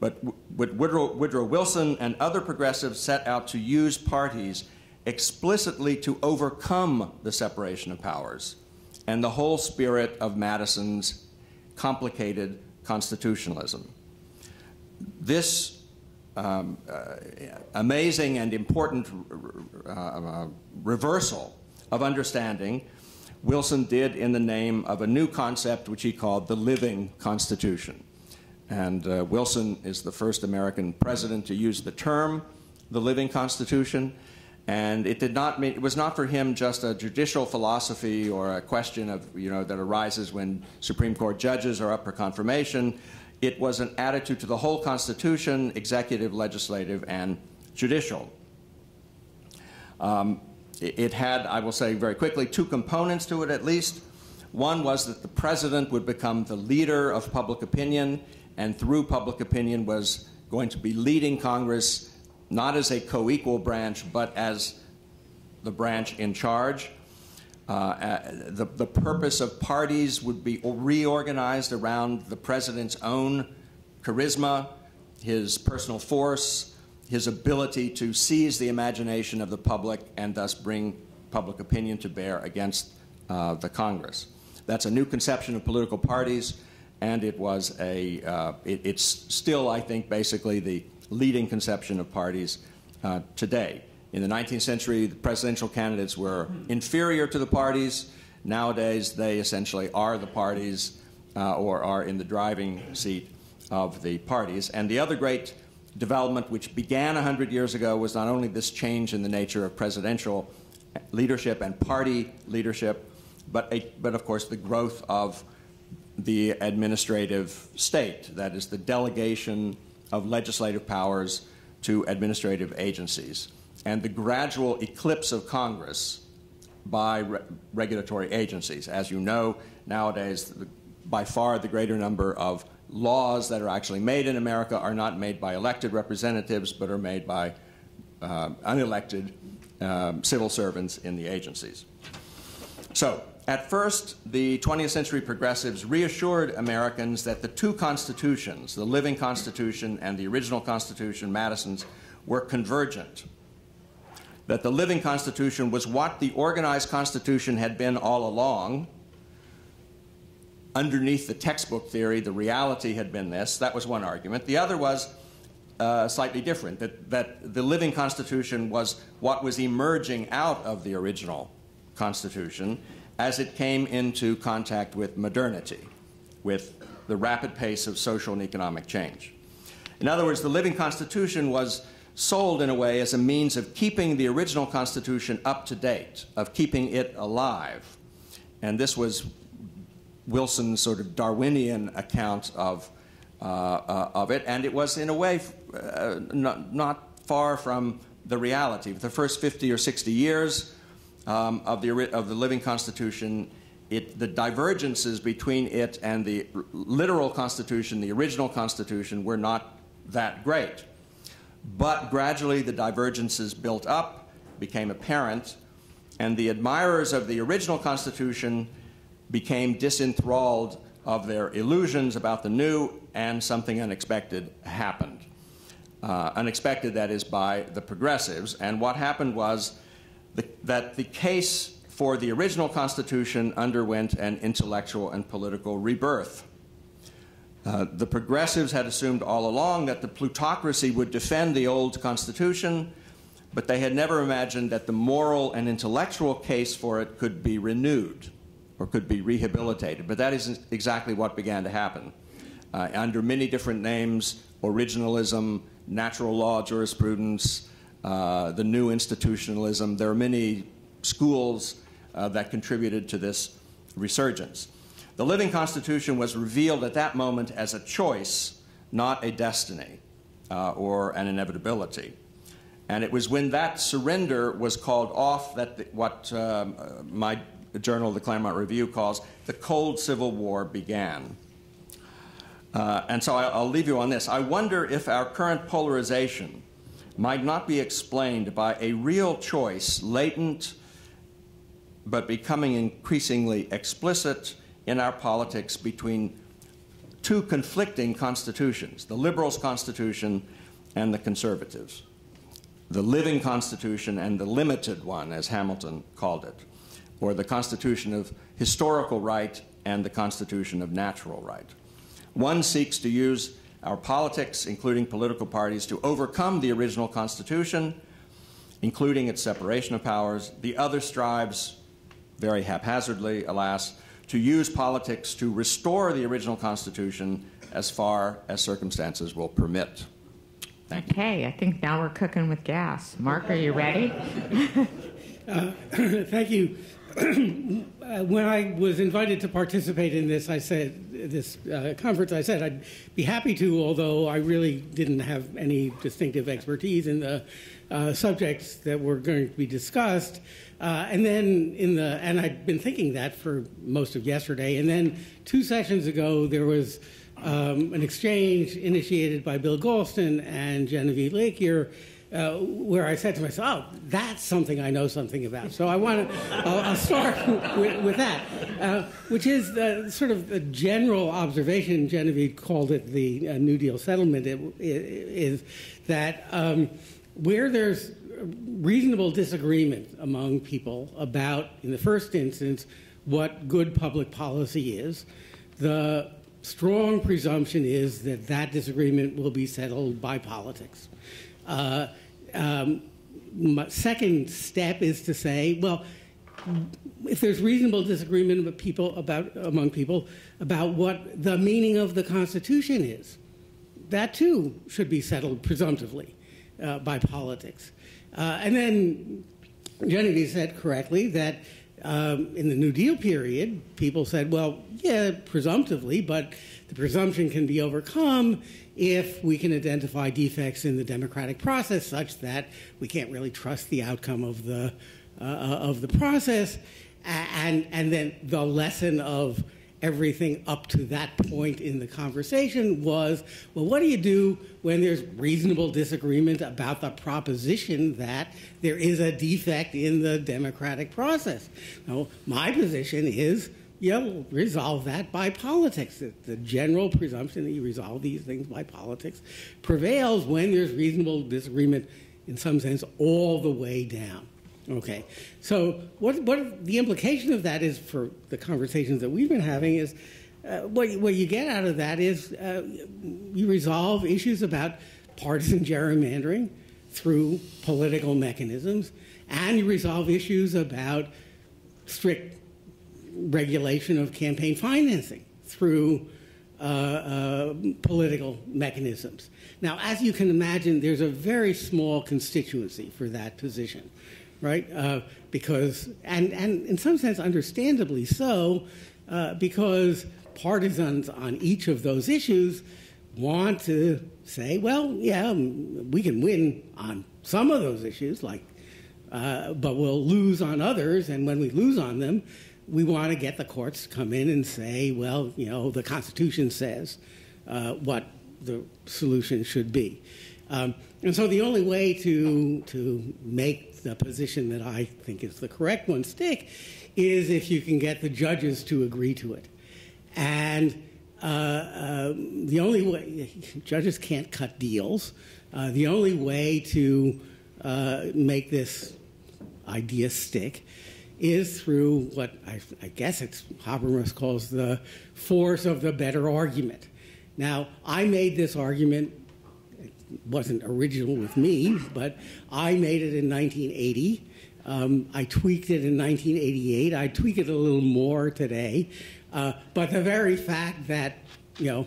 But Woodrow, Woodrow, Wilson and other progressives set out to use parties explicitly to overcome the separation of powers and the whole spirit of Madison's complicated constitutionalism. This um, uh, amazing and important uh, uh, reversal of understanding Wilson did in the name of a new concept which he called the living Constitution. And uh, Wilson is the first American president to use the term the living Constitution. And it did not mean, it was not for him just a judicial philosophy or a question of, you know, that arises when Supreme Court judges are up for confirmation. It was an attitude to the whole Constitution, executive, legislative, and judicial. Um, it, had, I will say very quickly, two components to it at least. One was that the president would become the leader of public opinion, and through public opinion was going to be leading Congress not as a co equal branch, but as the branch in charge. Uh, uh, the, the purpose of parties would be reorganized around the president's own charisma, his personal force, his ability to seize the imagination of the public and thus bring public opinion to bear against uh, the Congress. That's a new conception of political parties, and it was a, uh, it, it's still, I think, basically the leading conception of parties uh, today. In the 19th century, the presidential candidates were inferior to the parties. Nowadays, they essentially are the parties uh, or are in the driving seat of the parties. And the other great development, which began 100 years ago, was not only this change in the nature of presidential leadership and party leadership, but, a, but of course the growth of the administrative state, that is, the delegation of legislative powers to administrative agencies and the gradual eclipse of Congress by re- regulatory agencies. As you know, nowadays, the, by far the greater number of laws that are actually made in America are not made by elected representatives, but are made by uh, unelected um, civil servants in the agencies. So, at first, the 20th century progressives reassured Americans that the two constitutions, the living Constitution and the original Constitution, Madison's, were convergent. That the living Constitution was what the organized Constitution had been all along. Underneath the textbook theory, the reality had been this. That was one argument. The other was uh, slightly different that, that the living Constitution was what was emerging out of the original Constitution as it came into contact with modernity, with the rapid pace of social and economic change. In other words, the living Constitution was sold in a way as a means of keeping the original Constitution up to date, of keeping it alive. And this was Wilson's sort of Darwinian account of, uh, uh, of it, and it was in a way uh, not, not, far from the reality. The first 50 or 60 years um, of, the, of the living Constitution, it, the divergences between it and the literal Constitution, the original Constitution, were not that great. But gradually the divergences built up, became apparent, and the admirers of the original Constitution became disenthralled of their illusions about the new, and something unexpected happened uh, unexpected, that is, by the progressives. And what happened was the, that the case for the original Constitution underwent an intellectual and political rebirth. Uh, the progressives had assumed all along that the plutocracy would defend the old Constitution, but they had never imagined that the moral and intellectual case for it could be renewed or could be rehabilitated. But that is exactly what began to happen. Uh, under many different names, originalism, natural law jurisprudence, uh, the new institutionalism. There are many schools uh, that contributed to this resurgence. The living constitution was revealed at that moment as a choice, not a destiny uh, or an inevitability. And it was when that surrender was called off that the, what um, my journal, the Claremont Review, calls the Cold Civil War began. Uh, and so I, will leave you on this. I wonder if our current polarization might not be explained by a real choice, latent but becoming increasingly explicit in our politics between two conflicting constitutions the liberals' constitution and the conservatives, the living constitution and the limited one, as Hamilton called it, or the constitution of historical right and the constitution of natural right. One seeks to use our politics, including political parties, to overcome the original Constitution, including its separation of powers. The other strives, very haphazardly, alas, to use politics to restore the original Constitution as far as circumstances will permit. Thank okay, I think now we're cooking with gas. Mark, are you ready? uh, [clears throat] thank you. [clears throat] When I was invited to participate in this, I said this uh, conference, I said I'd be happy to, although I really didn't have any distinctive expertise in the uh, subjects that were going to be discussed. Uh, and then in the and I'd been thinking that for most of yesterday. And then two sessions ago, there was um, an exchange initiated by Bill Galston and Genevieve Lakier uh, where I said to myself, "Oh, that's something I know something about." So I want to. I'll, I'll, start [laughs] with, with that, uh, which is the, sort of the general observation. Genevieve called it the uh, New Deal settlement. It, it, is that um, where there's reasonable disagreement among people about, in the first instance, what good public policy is, the strong presumption is that that disagreement will be settled by politics. Uh, um, second step is to say, well, if there's reasonable disagreement people about, among people about what the meaning of the Constitution is, that too should be settled presumptively uh, by politics. Uh, and then Genevieve said correctly that um, in the New Deal period, people said, well, yeah, presumptively, but the presumption can be overcome if we can identify defects in the democratic process such that we can't really trust the outcome of the uh, of the process, and and then the lesson of everything up to that point in the conversation was well, what do you do when there's reasonable disagreement about the proposition that there is a defect in the democratic process? Now, my position is you know, resolve that by politics. The, the general presumption that you resolve these things by politics prevails when there's reasonable disagreement, in some sense, all the way down. Okay, so what, what the implication of that is for the conversations that we've been having is uh, what, what you get out of that is uh, you resolve issues about partisan gerrymandering through political mechanisms, and you resolve issues about strict regulation of campaign financing through uh, uh, political mechanisms. Now, as you can imagine, there's a very small constituency for that position right? Uh, because, and, and in some sense, understandably so, uh, because partisans on each of those issues want to say, well, yeah, we can win on some of those issues, like, uh, but we'll lose on others, and when we lose on them, we want to get the courts to come in and say, well, you know, the Constitution says uh, what the solution should be. Um, and so the only way to, to make the position that I think is the correct one stick is if you can get the judges to agree to it. And uh, uh, the only way, judges can't cut deals. Uh, the only way to uh, make this idea stick is through what I, I, guess it's Habermas calls the force of the better argument. Now, I made this argument wasn't original with me, but I made it in 1980. Um, I tweaked it in 1988. I tweak it a little more today. Uh, but the very fact that, you know,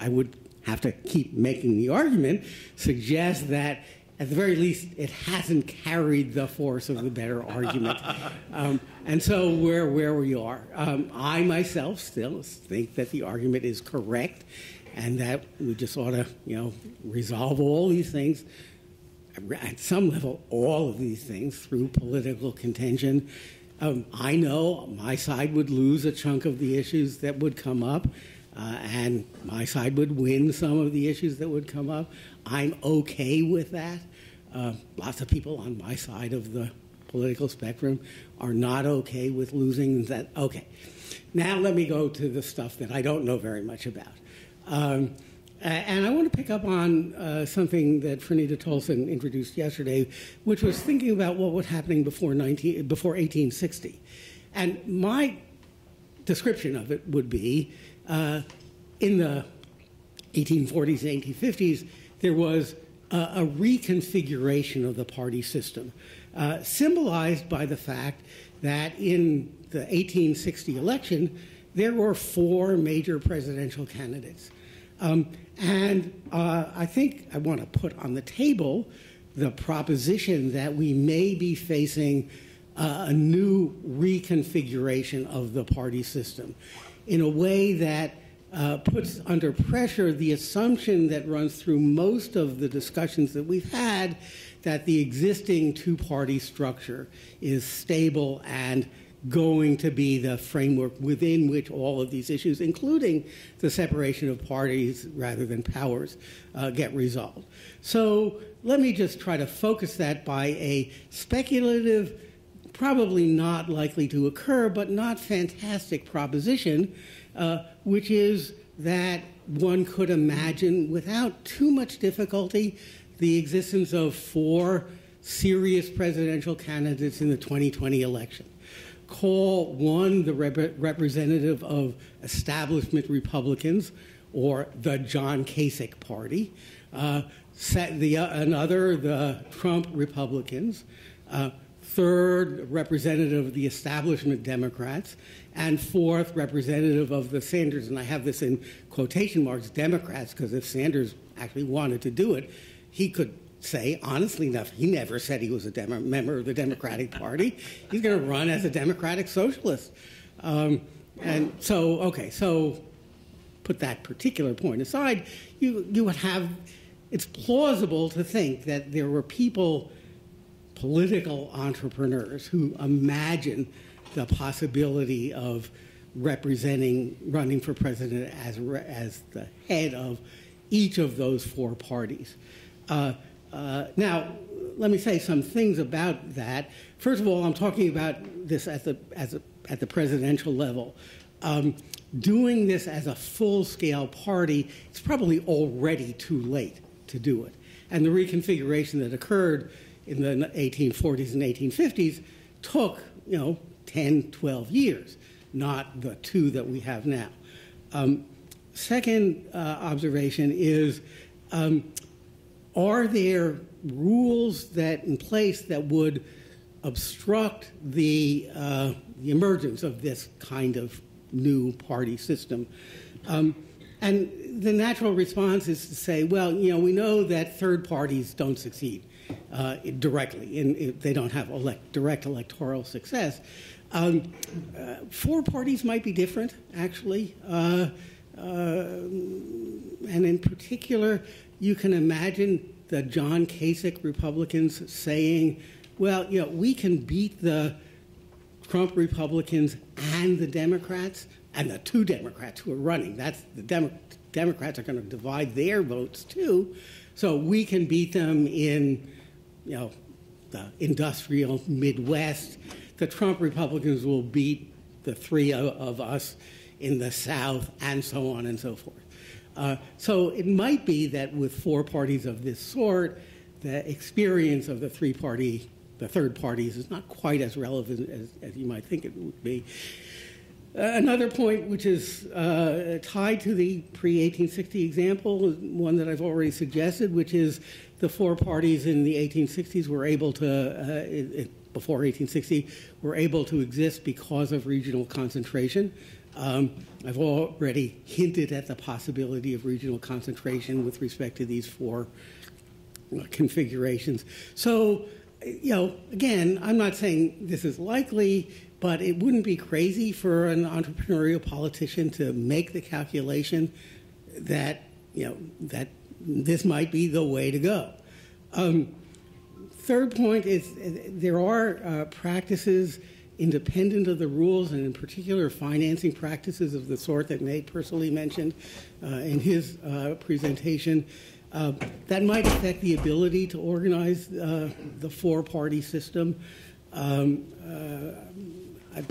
I would have to keep making the argument suggests that at the very least, it hasn't carried the force of the better argument. [laughs] Um, and so we're where we are. Um, I myself still think that the argument is correct and that we just ought to, you know, resolve all these things at some level, all of these things through political contention. Um, I know my side would lose a chunk of the issues that would come up, uh, and my side would win some of the issues that would come up. I'm okay with that. Uh, lots of people on my side of the political spectrum are not okay with losing that. Okay. Now let me go to the stuff that I don't know very much about. Um, and I want to pick up on uh, something that Franita Tolson introduced yesterday, which was thinking about what was happening before, 19, before 1860. And my description of it would be uh, in the 1840s and 1850s, there was a, a reconfiguration of the party system, uh, symbolized by the fact that in the 1860 election, there were four major presidential candidates. Um, and uh, I think I want to put on the table the proposition that we may be facing uh, a new reconfiguration of the party system in a way that uh, puts under pressure the assumption that runs through most of the discussions that we've had that the existing two party structure is stable and going to be the framework within which all of these issues, including the separation of parties rather than powers, uh, get resolved. So let me just try to focus that by a speculative, probably not likely to occur, but not fantastic proposition, uh, which is that one could imagine without too much difficulty the existence of four serious presidential candidates in the 2020 election call one the rep- representative of establishment Republicans or the John Kasich Party, uh, the, uh, another the Trump Republicans, uh, third representative of the establishment Democrats, and fourth representative of the Sanders, and I have this in quotation marks, Democrats, because if Sanders actually wanted to do it, he could say honestly enough, he never said he was a Demo- member of the Democratic Party. He's going to run as a Democratic Socialist. Um, and so, okay, so put that particular point aside, you, you would have, it's plausible to think that there were people political entrepreneurs who imagine the possibility of representing, running for president as, as the head of each of those four parties. Uh, uh, now, let me say some things about that. First of all, I'm talking about this at the, as a, at the presidential level. Um, doing this as a full scale party, it's probably already too late to do it. And the reconfiguration that occurred in the 1840s and 1850s took, you know, 10, 12 years, not the two that we have now. Um, second uh, observation is um, are there rules that in place that would obstruct the, uh, the emergence of this kind of new party system? Um, and the natural response is to say, well, you know, we know that third parties don't succeed uh, directly, and they don't have elect, direct electoral success. Um, uh, four parties might be different, actually. Uh, uh, and in particular, you can imagine the John Kasich Republicans saying, well, you know, we can beat the Trump Republicans and the Democrats, and the two Democrats who are running. That's the Demo- Democrats are going to divide their votes too, so we can beat them in, you know, the industrial Midwest. The Trump Republicans will beat the three of, of us in the South, and so on and so forth. Uh, so it might be that with four parties of this sort, the experience of the three party, the third parties, is not quite as relevant as, as you might think it would be. Uh, another point, which is uh, tied to the pre 1860 example, one that I've already suggested, which is the four parties in the 1860s were able to, uh, it, it, before 1860, were able to exist because of regional concentration. Um, I've already hinted at the possibility of regional concentration with respect to these four uh, configurations. So, you know, again, I'm not saying this is likely, but it wouldn't be crazy for an entrepreneurial politician to make the calculation that, you know, that this might be the way to go. Um, third point is uh, there are uh, practices independent of the rules, and in particular, financing practices of the sort that Nate Persily mentioned uh, in his uh, presentation. Uh, that might affect the ability to organize uh, the four party system. Um, uh, I,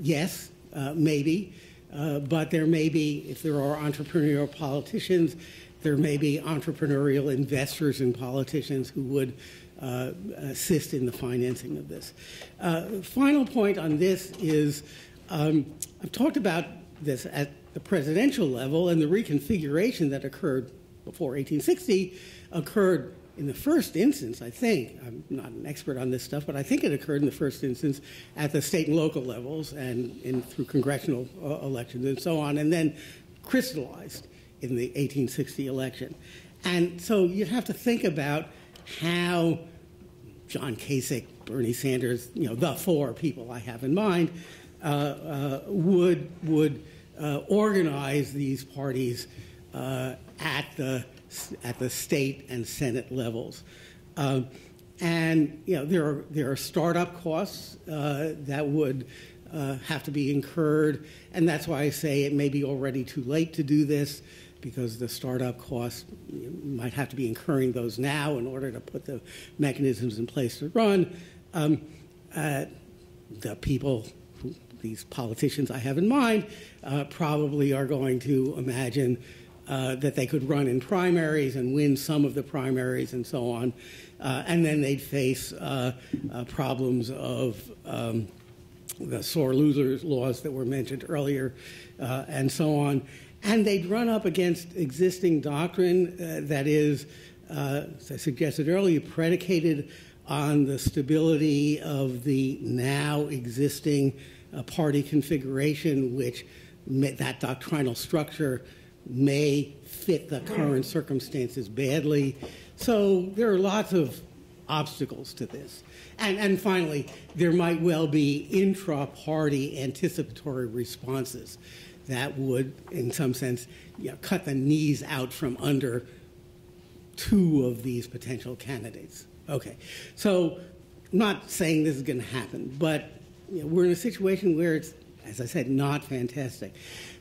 yes, uh, maybe, but there may be, if there are entrepreneurial politicians, there may be entrepreneurial investors and politicians who would uh, assist in the financing of this. Uh, final point on this is um, I've talked about this at the presidential level, and the reconfiguration that occurred before 1860 occurred in the first instance, I think, I'm not an expert on this stuff, but I think it occurred in the first instance at the state and local levels and through congressional uh, elections and so on, and then crystallized in the 1860 election. And so you'd have to think about how John Kasich, Bernie Sanders, you know, the four people I have in mind, uh, uh, would would uh, organize these parties uh, at the at the state and Senate levels. Um, and you know there are there are startup costs uh, that would have to be incurred, and that's why I say it may be already too late to do this because the startup costs might have to be incurring those now in order to put the mechanisms in place to run. Um, uh, the people, these politicians I have in mind, uh, probably are going to imagine uh, that they could run in primaries and win some of the primaries and so on. Uh, and then they'd face uh, uh, problems of um, the sore losers laws that were mentioned earlier and so on and they'd run up against existing doctrine uh, that is, uh, as I suggested earlier, predicated on the stability of the now existing uh, party configuration, which may, that doctrinal structure may fit the current circumstances badly. So there are lots of obstacles to this. And, and finally, there might well be intra party anticipatory responses that would, in some sense, you know, cut the knees out from under two of these potential candidates. Okay, so I'm not saying this is going to happen, but you know, we're in a situation where it's, as I said, not fantastic.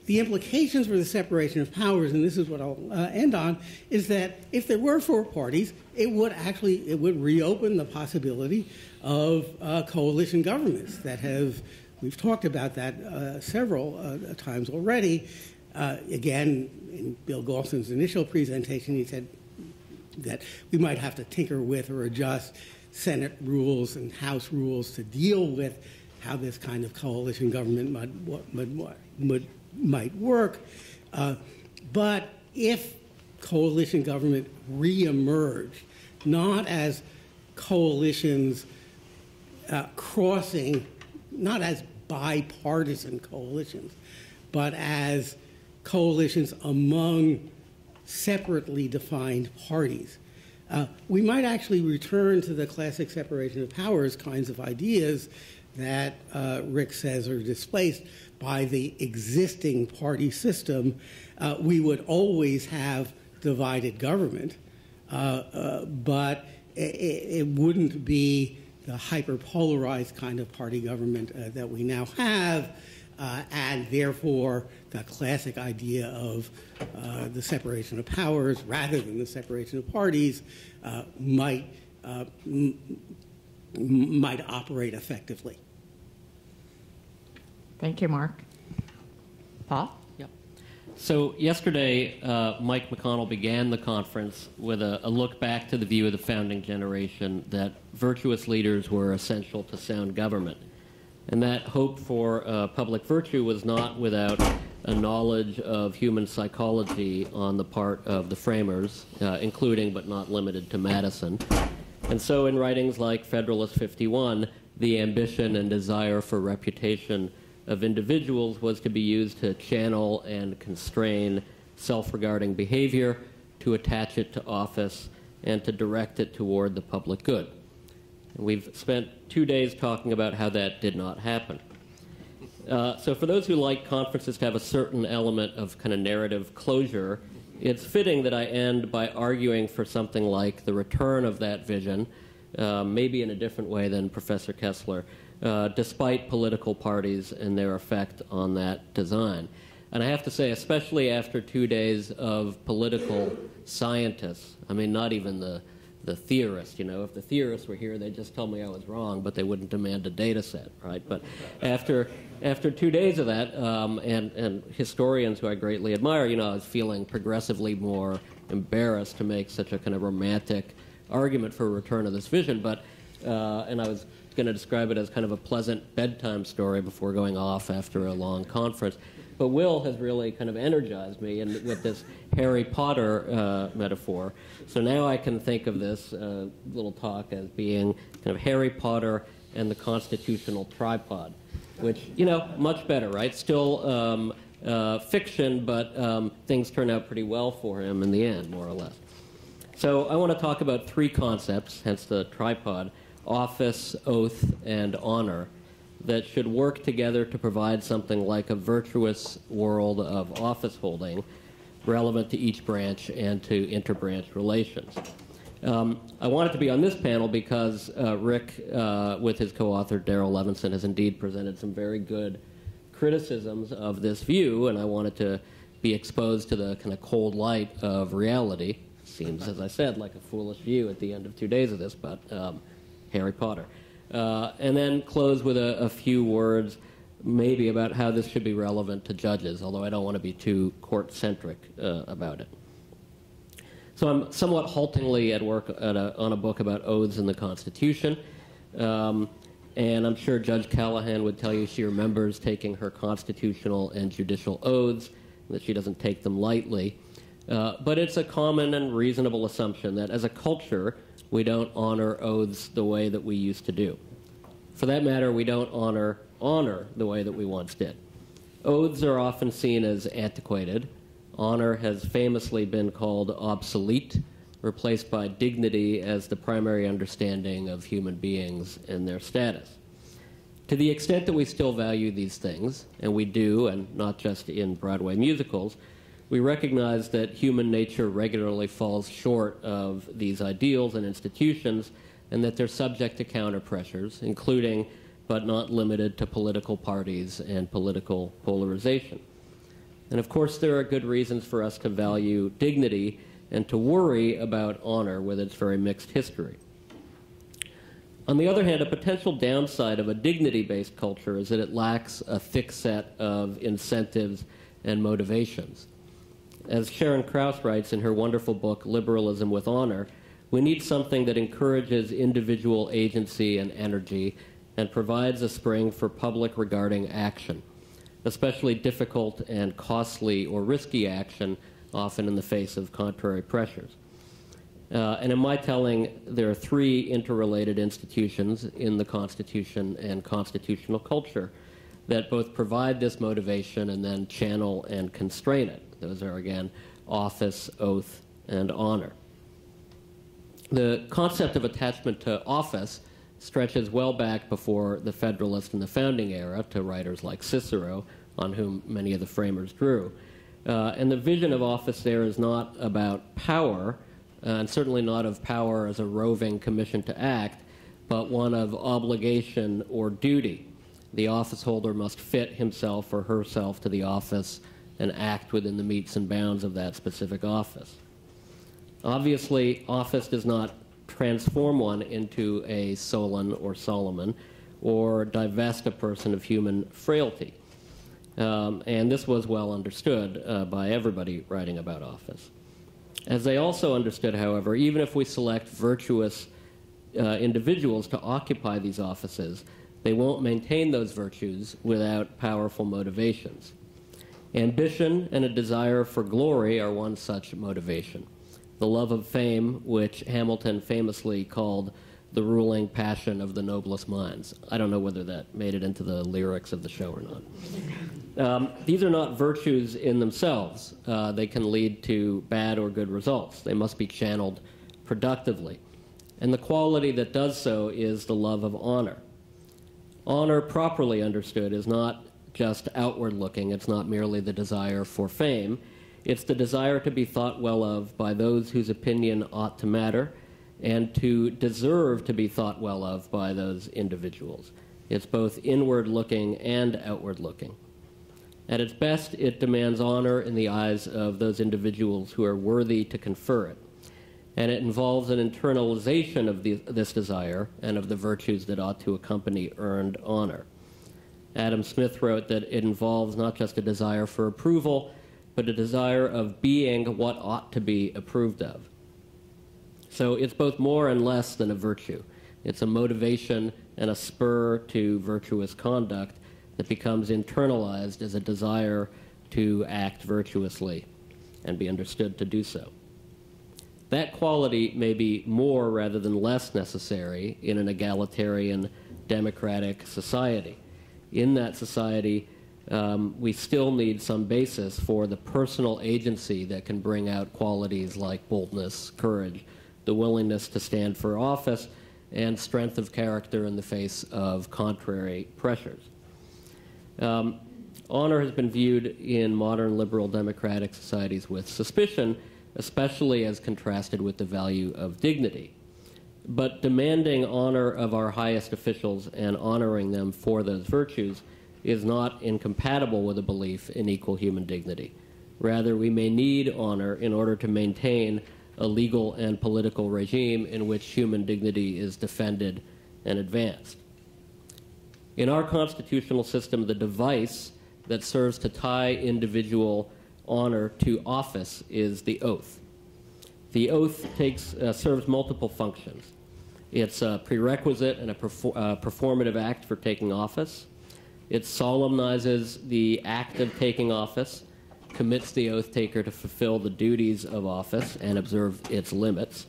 The implications for the separation of powers, and this is what I'll uh, end on, is that if there were four parties, it would actually it would reopen the possibility of uh, coalition governments that have. We've talked about that uh, several uh, times already. Uh, again, in Bill Galston's initial presentation, he said that we might have to tinker with or adjust Senate rules and House rules to deal with how this kind of coalition government might, might, might, might work. Uh, but if coalition government reemerge, not as coalitions uh, crossing, not as bipartisan coalitions, but as coalitions among separately defined parties. Uh, we might actually return to the classic separation of powers kinds of ideas that uh, Rick says are displaced by the existing party system. Uh, we would always have divided government, uh, uh, but it, it, wouldn't be the hyperpolarized kind of party government uh, that we now have. Uh, and therefore the classic idea of uh, the separation of powers rather than the separation of parties uh, might uh, might operate effectively. Thank you, Mark. Paul. So yesterday, uh, Mike McConnell began the conference with a, a look back to the view of the founding generation that virtuous leaders were essential to sound government. And that hope for uh, public virtue was not without a knowledge of human psychology on the part of the framers, uh, including but not limited to Madison. And so, in writings like Federalist 51, the ambition and desire for reputation of individuals was to be used to channel and constrain self regarding behavior, to attach it to office, and to direct it toward the public good. And we've spent two days talking about how that did not happen. Uh, so, for those who like conferences to have a certain element of kind of narrative closure, it's fitting that I end by arguing for something like the return of that vision, uh, maybe in a different way than Professor Kesler, uh, despite political parties and their effect on that design. And I have to say, especially after two days of political scientists, I mean, not even the the theorists. You know, if the theorists were here, they'd just tell me I was wrong, but they wouldn't demand a data set, right? But after after two days of that, um, and and historians who I greatly admire, you know, I was feeling progressively more embarrassed to make such a kind of romantic argument for a return of this vision. But uh, and I was going to describe it as kind of a pleasant bedtime story before going off after a long conference. But Will has really kind of energized me and with this Harry Potter uh, metaphor. So now I can think of this uh, little talk as being kind of Harry Potter and the constitutional tripod, which, you know, much better, right? Still um, uh, fiction, but um, things turn out pretty well for him in the end, more or less. So I want to talk about three concepts, hence the tripod office, oath, and honor that should work together to provide something like a virtuous world of office holding relevant to each branch and to interbranch relations. Um, I wanted to be on this panel because uh, Rick, uh, with his co author Daryl Levinson, has indeed presented some very good criticisms of this view, and I wanted to be exposed to the kind of cold light of reality. Seems, as I said, like a foolish view at the end of two days of this, but um, Harry Potter. Uh, and then close with a, a, few words, maybe about how this should be relevant to judges, although I don't want to be too court centric uh, about it. So I'm somewhat haltingly at work at a, on a book about oaths in the Constitution. Um, and I'm sure Judge Callahan would tell you she remembers taking her constitutional and judicial oaths, that she doesn't take them lightly. Uh, but it's a common and reasonable assumption that as a culture, we don't honor oaths the way that we used to do. For that matter, we don't honor honor the way that we once did. Oaths are often seen as antiquated. Honor has famously been called obsolete, replaced by dignity as the primary understanding of human beings and their status. To the extent that we still value these things, and we do, and not just in Broadway musicals, we recognize that human nature regularly falls short of these ideals and institutions and that they're subject to counter pressures, including but not limited to political parties and political polarization. And of course, there are good reasons for us to value dignity and to worry about honor with its very mixed history. On the other hand, a potential downside of a dignity based culture is that it lacks a thick set of incentives and motivations. As Sharon Krause writes in her wonderful book, Liberalism with Honor, we need something that encourages individual agency and energy and provides a spring for public regarding action, especially difficult and costly or risky action, often in the face of contrary pressures. Uh, and in my telling, there are three interrelated institutions in the Constitution and constitutional culture that both provide this motivation and then channel and constrain it. Those are, again, office, oath, and honor. The concept of attachment to office stretches well back before the Federalist and the Founding era to writers like Cicero, on whom many of the framers drew. Uh, and the vision of office there is not about power, uh, and certainly not of power as a roving commission to act, but one of obligation or duty. The office holder must fit himself or herself to the office and act within the metes and bounds of that specific office. Obviously, office does not transform one into a Solon or Solomon or divest a person of human frailty. Um, and this was well understood uh, by everybody writing about office. As they also understood, however, even if we select virtuous uh, individuals to occupy these offices, they won't maintain those virtues without powerful motivations. Ambition and a desire for glory are one such motivation. The love of fame, which Hamilton famously called the ruling passion of the noblest minds. I don't know whether that made it into the lyrics of the show or not. Um, these are not virtues in themselves. Uh, they can lead to bad or good results. They must be channeled productively. And the quality that does so is the love of honor. Honor, properly understood, is not just outward looking, it's not merely the desire for fame. It's the desire to be thought well of by those whose opinion ought to matter and to deserve to be thought well of by those individuals. It's both inward looking and outward looking. At its best, it demands honor in the eyes of those individuals who are worthy to confer it. And it involves an internalization of the, this desire and of the virtues that ought to accompany earned honor. Adam Smith wrote that it involves not just a desire for approval, but a desire of being what ought to be approved of. So it's both more and less than a virtue. It's a motivation and a spur to virtuous conduct that becomes internalized as a desire to act virtuously and be understood to do so. That quality may be more rather than less necessary in an egalitarian democratic society. In that society, um, we still need some basis for the personal agency that can bring out qualities like boldness, courage, the willingness to stand for office, and strength of character in the face of contrary pressures. Um, honor has been viewed in modern liberal democratic societies with suspicion, especially as contrasted with the value of dignity. But demanding honor of our highest officials and honoring them for those virtues is not incompatible with a belief in equal human dignity. Rather, we may need honor in order to maintain a legal and political regime in which human dignity is defended and advanced. In our constitutional system, the device that serves to tie individual honor to office is the oath. The oath takes, uh, serves multiple functions. It's a prerequisite and a perfor- uh, performative act for taking office. It solemnizes the act of taking office commits the oath taker to fulfill the duties of office and observe its limits.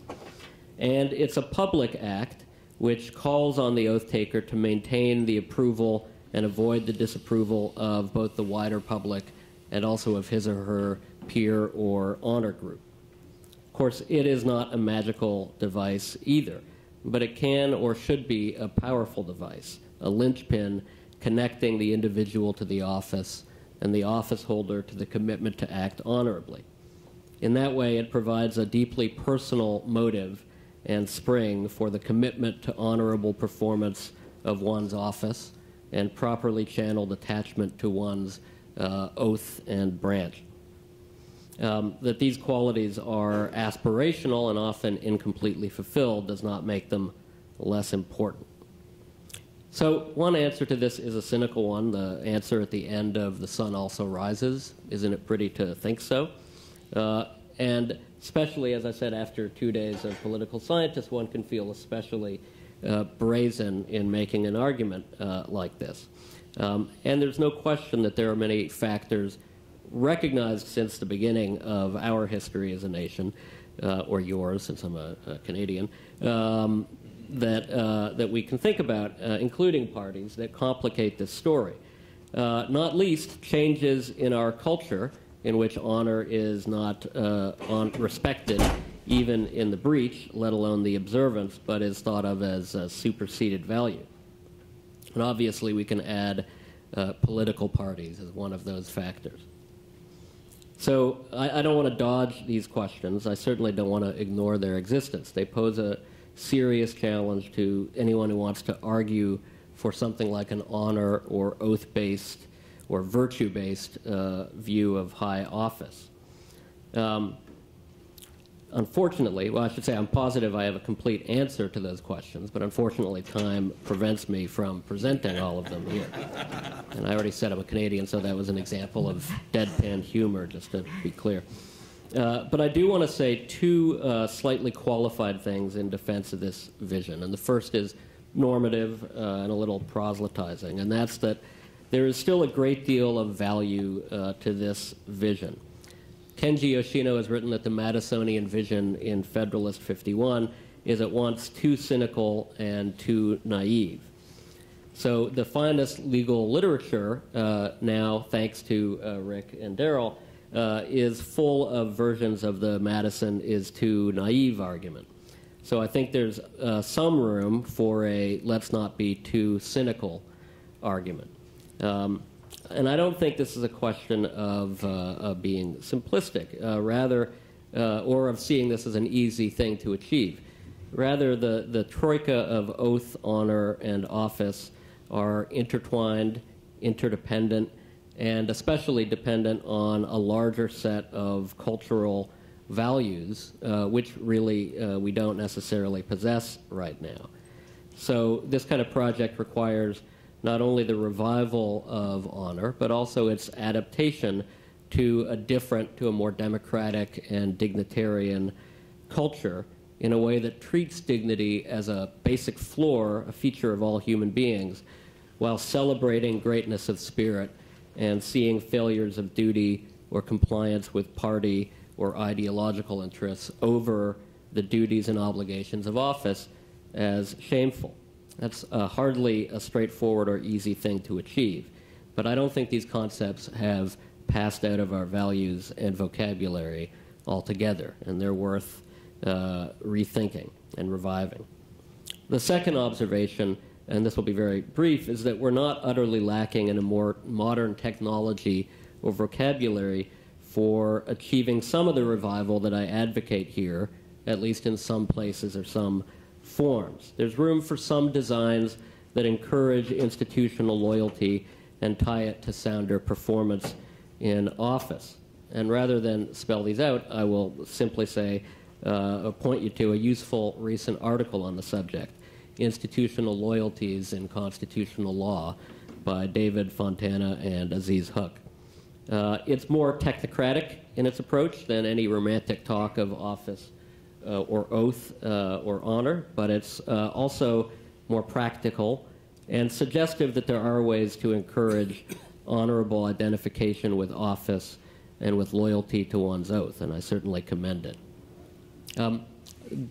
And it's a public act which calls on the oath taker to maintain the approval and avoid the disapproval of both the wider public and also of his or her peer or honor group. Of course, it is not a magical device either, but it can or should be a powerful device, a linchpin connecting the individual to the office and the office holder to the commitment to act honorably. In that way, it provides a deeply personal motive and spring for the commitment to honorable performance of one's office and properly channeled attachment to one's uh, oath and branch. Um, that these qualities are aspirational and often incompletely fulfilled does not make them less important. So, one answer to this is a cynical one. The answer at the end of The Sun Also Rises. Isn't it pretty to think so? Uh, and especially, as I said, after two days of political scientists, one can feel especially uh, brazen in making an argument uh, like this. Um, and there's no question that there are many factors recognized since the beginning of our history as a nation, uh, or yours, since I'm a, a Canadian, um, that, uh, that we can think about, uh, including parties, that complicate this story. Uh, not least, changes in our culture in which honor is not uh, on, respected even in the breach, let alone the observance, but is thought of as a superseded value. And obviously, we can add uh, political parties as one of those factors. So I, I don't want to dodge these questions. I certainly don't want to ignore their existence. They pose a serious challenge to anyone who wants to argue for something like an honor or oath based or virtue based uh, view of high office. Um, unfortunately, well, I should say I'm positive I have a complete answer to those questions, but unfortunately, time prevents me from presenting all of them here. And I already said I'm a Canadian, so that was an example of deadpan humor, just to be clear. Uh, but I do want to say two uh, slightly qualified things in defense of this vision. And the first is normative uh, and a little proselytizing, and that's that there is still a great deal of value uh, to this vision. Kenji Yoshino has written that the Madisonian vision in Federalist 51 is at once too cynical and too naive. So the finest legal literature uh, now, thanks to uh, Rick and Daryl, uh, is full of versions of the Madison is too naive argument. So I think there's uh, some room for a let's not be too cynical argument. Um, and I don't think this is a question of, uh, of being simplistic, uh, rather, uh, or of seeing this as an easy thing to achieve. Rather, the, the troika of oath, honor, and office are intertwined, interdependent, and especially dependent on a larger set of cultural values, uh, which really uh, we don't necessarily possess right now. So, this kind of project requires not only the revival of honor, but also its adaptation to a different, to a more democratic and dignitarian culture in a way that treats dignity as a basic floor, a feature of all human beings, while celebrating greatness of spirit and seeing failures of duty or compliance with party or ideological interests over the duties and obligations of office as shameful. That's uh, hardly a straightforward or easy thing to achieve. But I don't think these concepts have passed out of our values and vocabulary altogether, and they're worth uh, rethinking and reviving. The second observation, and this will be very brief, is that we're not utterly lacking in a more modern technology or vocabulary for achieving some of the revival that I advocate here, at least in some places or some forms. There's room for some designs that encourage institutional loyalty and tie it to sounder performance in office. And rather than spell these out, I will simply say, uh, point you to a useful recent article on the subject Institutional Loyalties in Constitutional Law by David Fontana and Aziz Huq. Uh, it's more technocratic in its approach than any romantic talk of office or oath uh, or honor, but it's uh, also more practical and suggestive that there are ways to encourage honorable identification with office and with loyalty to one's oath, and I certainly commend it. Um,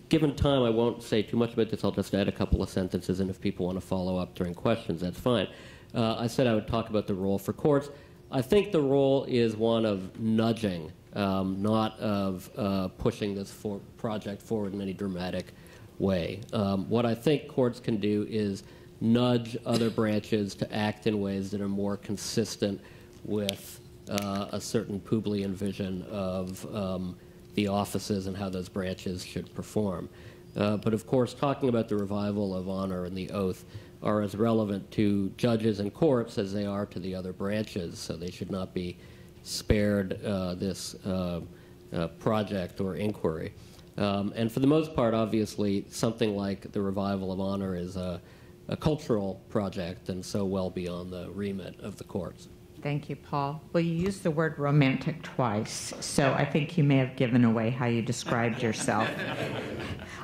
given time, I won't say too much about this. I'll just add a couple of sentences, and if people want to follow up during questions, that's fine. Uh, I said I would talk about the role for courts. I think the role is one of nudging um, not of uh, pushing this for project forward in any dramatic way. Um, what I think courts can do is nudge other branches to act in ways that are more consistent with uh, a certain Publian vision of um, the offices and how those branches should perform. Uh, but of course, talking about the revival of honor and the oath are as relevant to judges and courts as they are to the other branches, so they should not be spared uh, this uh, uh, project or inquiry. Um, and for the most part, obviously, something like the revival of honor is a, a cultural project and so well beyond the remit of the courts. Thank you, Paul. Well, you used the word romantic twice, so I think you may have given away how you described yourself.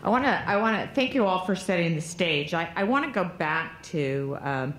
I want to I want to thank you all for setting the stage. I, I want to go back to um,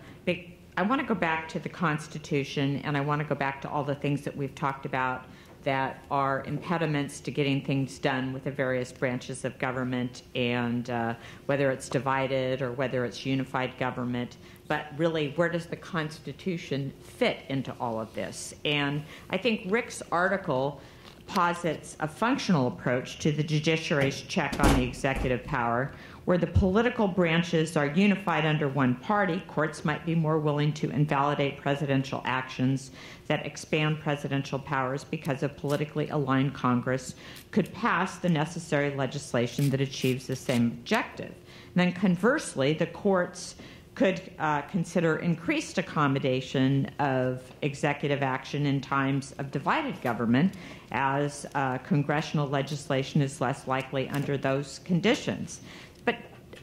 I want to go back to the Constitution, and I want to go back to all the things that we've talked about that are impediments to getting things done with the various branches of government, and uh, whether it's divided or whether it's unified government but really, where does the Constitution fit into all of this? And I think Rick's article posits a functional approach to the judiciary's check on the executive power, where the political branches are unified under one party. Courts might be more willing to invalidate presidential actions that expand presidential powers because a politically aligned Congress could pass the necessary legislation that achieves the same objective. And then conversely, the courts could uh, consider increased accommodation of executive action in times of divided government, as uh, congressional legislation is less likely under those conditions.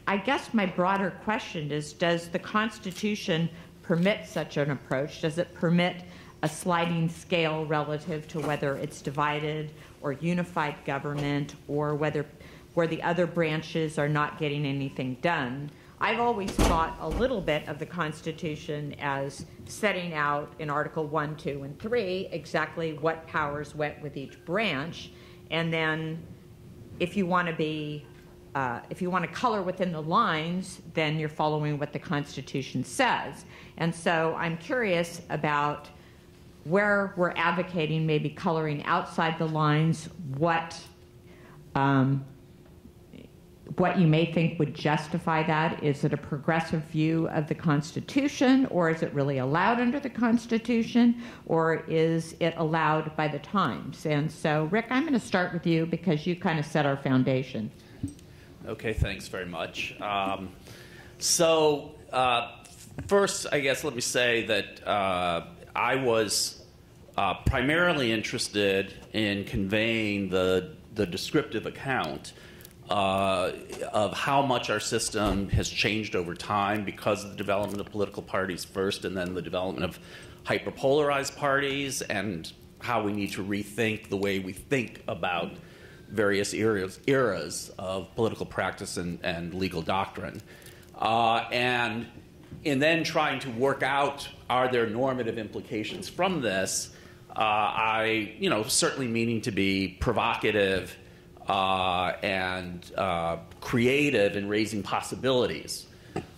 I guess my broader question is Does the Constitution permit such an approach? Does it permit a sliding scale relative to whether it's divided or unified government or whether where the other branches are not getting anything done? I've always thought a little bit of the Constitution as setting out in Article 1, 2, and 3 exactly what powers went with each branch. And then if you want to be, uh, if you want to color within the lines, then you're following what the Constitution says. And so I'm curious about where we're advocating maybe coloring outside the lines, what um, what you may think would justify that. Is it a progressive view of the Constitution, or is it really allowed under the Constitution, or is it allowed by the times? And so, Rick, I'm going to start with you because you kind of set our foundation. Okay, thanks very much. Um, so, uh, first, I guess let me say that uh, I was uh, primarily interested in conveying the, the descriptive account uh, of how much our system has changed over time because of the development of political parties first and then the development of hyperpolarized parties and how we need to rethink the way we think about various eras, eras of political practice and, and legal doctrine. Uh, and in then trying to work out are there normative implications from this, uh, I, you know, certainly meaning to be provocative uh, and uh, creative in raising possibilities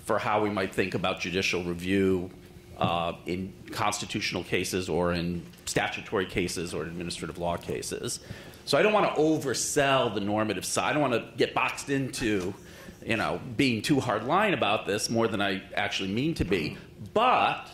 for how we might think about judicial review uh, in constitutional cases or in statutory cases or administrative law cases. So I don't want to oversell the normative side. I don't want to get boxed into, you know, being too hard line about this more than I actually mean to be. But,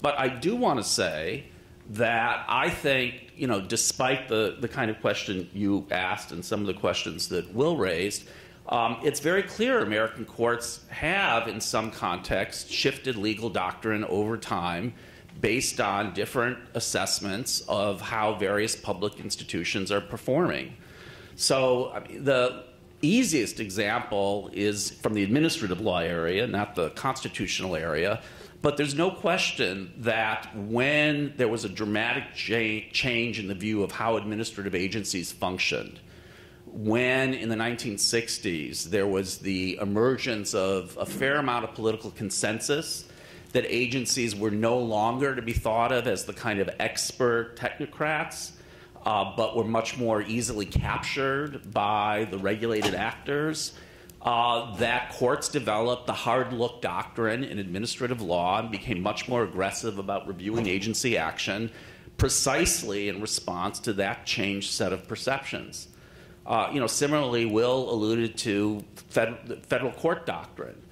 but I do want to say that I think, you know, despite the, the kind of question you asked and some of the questions that Will raised, um, it's very clear American courts have, in some contexts, shifted legal doctrine over time based on different assessments of how various public institutions are performing. So I mean, the easiest example is from the administrative law area, not the constitutional area. But there's no question that when there was a dramatic change in the view of how administrative agencies functioned, when in the 1960s there was the emergence of a fair amount of political consensus that agencies were no longer to be thought of as the kind of expert technocrats, uh, but were much more easily captured by the regulated actors uh, that courts developed the hard look doctrine in administrative law and became much more aggressive about reviewing agency action precisely in response to that changed set of perceptions. Uh, you know, similarly, Will alluded to fed- federal court doctrine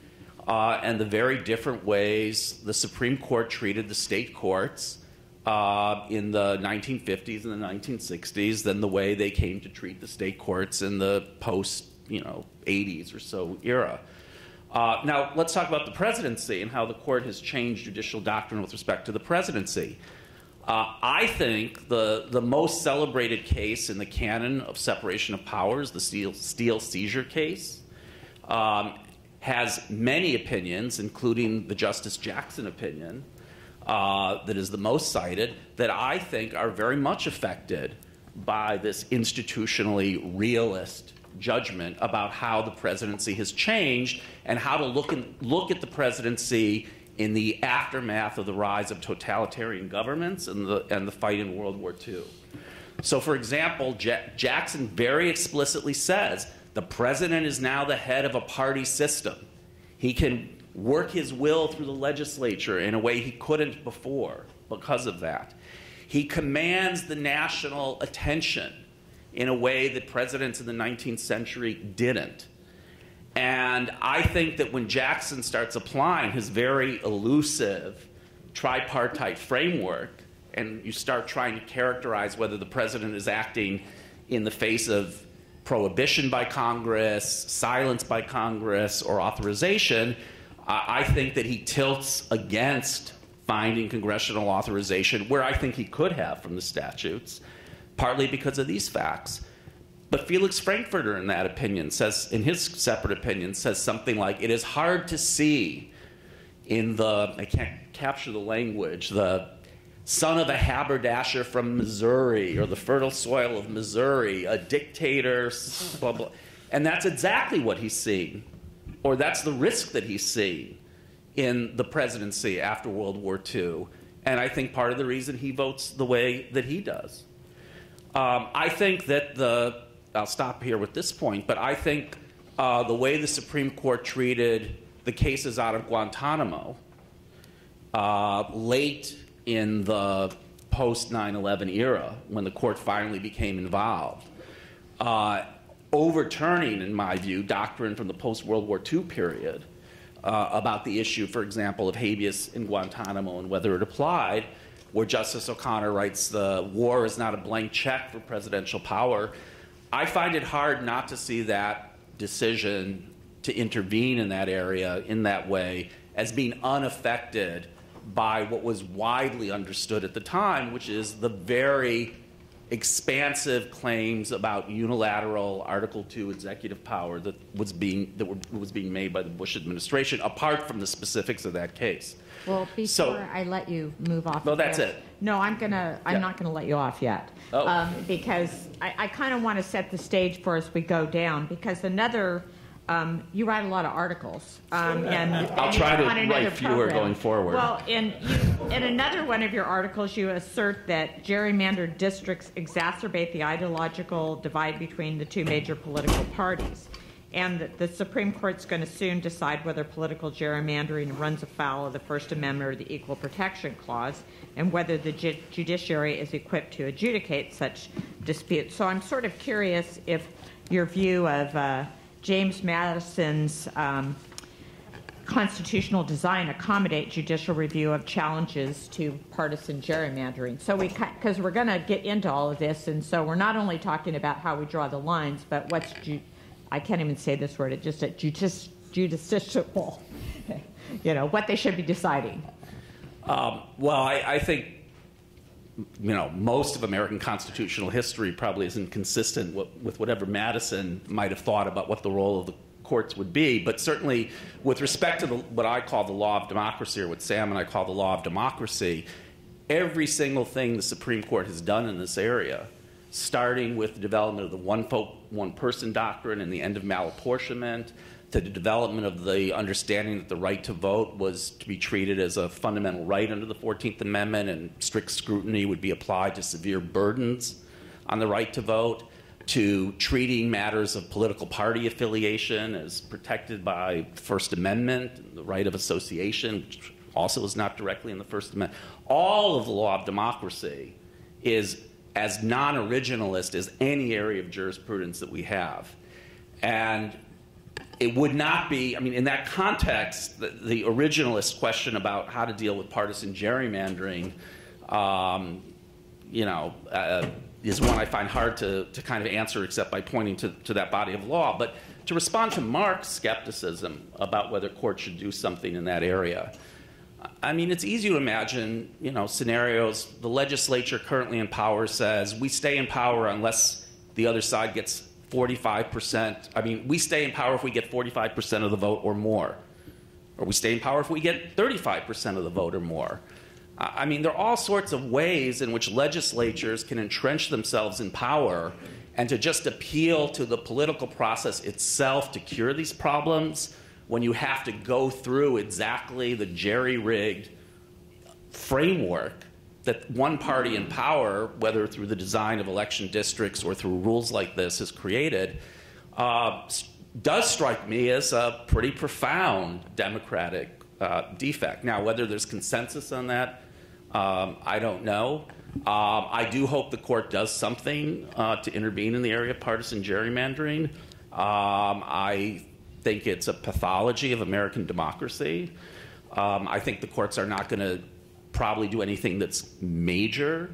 uh, and the very different ways the Supreme Court treated the state courts uh, in the 1950s and the 1960s than the way they came to treat the state courts in the post you know 80s or so era. Uh, now, let's talk about the presidency and how the court has changed judicial doctrine with respect to the presidency. Uh, I think the, the most celebrated case in the canon of separation of powers, the Steel, Steel seizure case, um, has many opinions, including the Justice Jackson opinion, uh, that is the most cited, that I think are very much affected by this institutionally realist judgment about how the presidency has changed and how to look, in, look at the presidency in the aftermath of the rise of totalitarian governments and the, and the fight in World War II. So, for example, Jackson very explicitly says the president is now the head of a party system. He can work his will through the legislature in a way he couldn't before because of that. He commands the national attention in a way that presidents in the 19th century didn't. And I think that when Jackson starts applying his very elusive tripartite framework, and you start trying to characterize whether the president is acting in the face of prohibition by Congress, silence by Congress, or authorization, I think that he tilts against finding congressional authorization where I think he could have from the statutes, partly because of these facts. But Felix Frankfurter, in that opinion, says, in his separate opinion, says something like, it is hard to see in the, I can't capture the language, the son of a haberdasher from Missouri or the fertile soil of Missouri, a dictator, blah, blah. And that's exactly what he's seeing, or that's the risk that he's seeing in the presidency after World War II. And I think part of the reason he votes the way that he does. Um, I think that the I'll stop here with this point, but I think uh, the way the Supreme Court treated the cases out of Guantanamo uh, late in the post 9 11 era, when the court finally became involved, uh, overturning, in my view, doctrine from the post World War II period uh, about the issue, for example, of habeas in Guantanamo and whether it applied, where Justice O'Connor writes the war is not a blank check for presidential power. I find it hard not to see that decision to intervene in that area in that way as being unaffected by what was widely understood at the time, which is the very expansive claims about unilateral Article II executive power that was being that were, was being made by the Bush administration, apart from the specifics of that case. Well, before So- I let you move off. No, of that's there- it. No, I'm gonna, I'm Yeah. not gonna let you off yet. Oh. Um, Because I, I kind of want to set the stage for as we go down, because another, um, you write a lot of articles. um, and I'll and try to write fewer program. going forward. Well, in, you, in another one of your articles, you assert that gerrymandered districts exacerbate the ideological divide between the two major political parties and that the Supreme Court's going to soon decide whether political gerrymandering runs afoul of the First Amendment or the Equal Protection Clause, and whether the ju- judiciary is equipped to adjudicate such disputes. So I'm sort of curious if your view of uh, James Madison's um, constitutional design accommodate judicial review of challenges to partisan gerrymandering. So we, because we're going to get into all of this, and so we're not only talking about how we draw the lines, but what's ju- I can't even say this word, it just a judici- judiciable, [laughs] you know, what they should be deciding. Um, well, I, I think you know most of American constitutional history probably isn't consistent with, whatever Madison might have thought about what the role of the courts would be. But certainly, with respect to the, what I call the law of democracy, or what Sam and I call the law of democracy, every single thing the Supreme Court has done in this area, starting with the development of the one vote, one person doctrine and the end of malapportionment, to the development of the understanding that the right to vote was to be treated as a fundamental right under the 14th Amendment and strict scrutiny would be applied to severe burdens on the right to vote, to treating matters of political party affiliation as protected by First Amendment, the right of association, which also is not directly in the First Amendment. All of the law of democracy is as non originalist as any area of jurisprudence that we have. And it would not be, I mean, in that context, the, the originalist question about how to deal with partisan gerrymandering, um, you know, uh, is one I find hard to, to kind of answer except by pointing to, to that body of law. But to respond to Mark's skepticism about whether courts should do something in that area, I mean, it's easy to imagine, you know, scenarios. The legislature currently in power says we stay in power unless the other side gets 45%. I mean, we stay in power if we get 45% of the vote or more. Or we stay in power if we get 35% of the vote or more. I mean, there are all sorts of ways in which legislatures can entrench themselves in power and to just appeal to the political process itself to cure these problems when you have to go through exactly the jerry rigged framework that one party in power, whether through the design of election districts or through rules like this, has created, uh, does strike me as a pretty profound democratic uh, defect. Now, whether there's consensus on that, um, I don't know. Um, I do hope the court does something uh, to intervene in the area of partisan gerrymandering. Um, I think it's a pathology of American democracy. Um, I think the courts are not going to probably do anything that's major.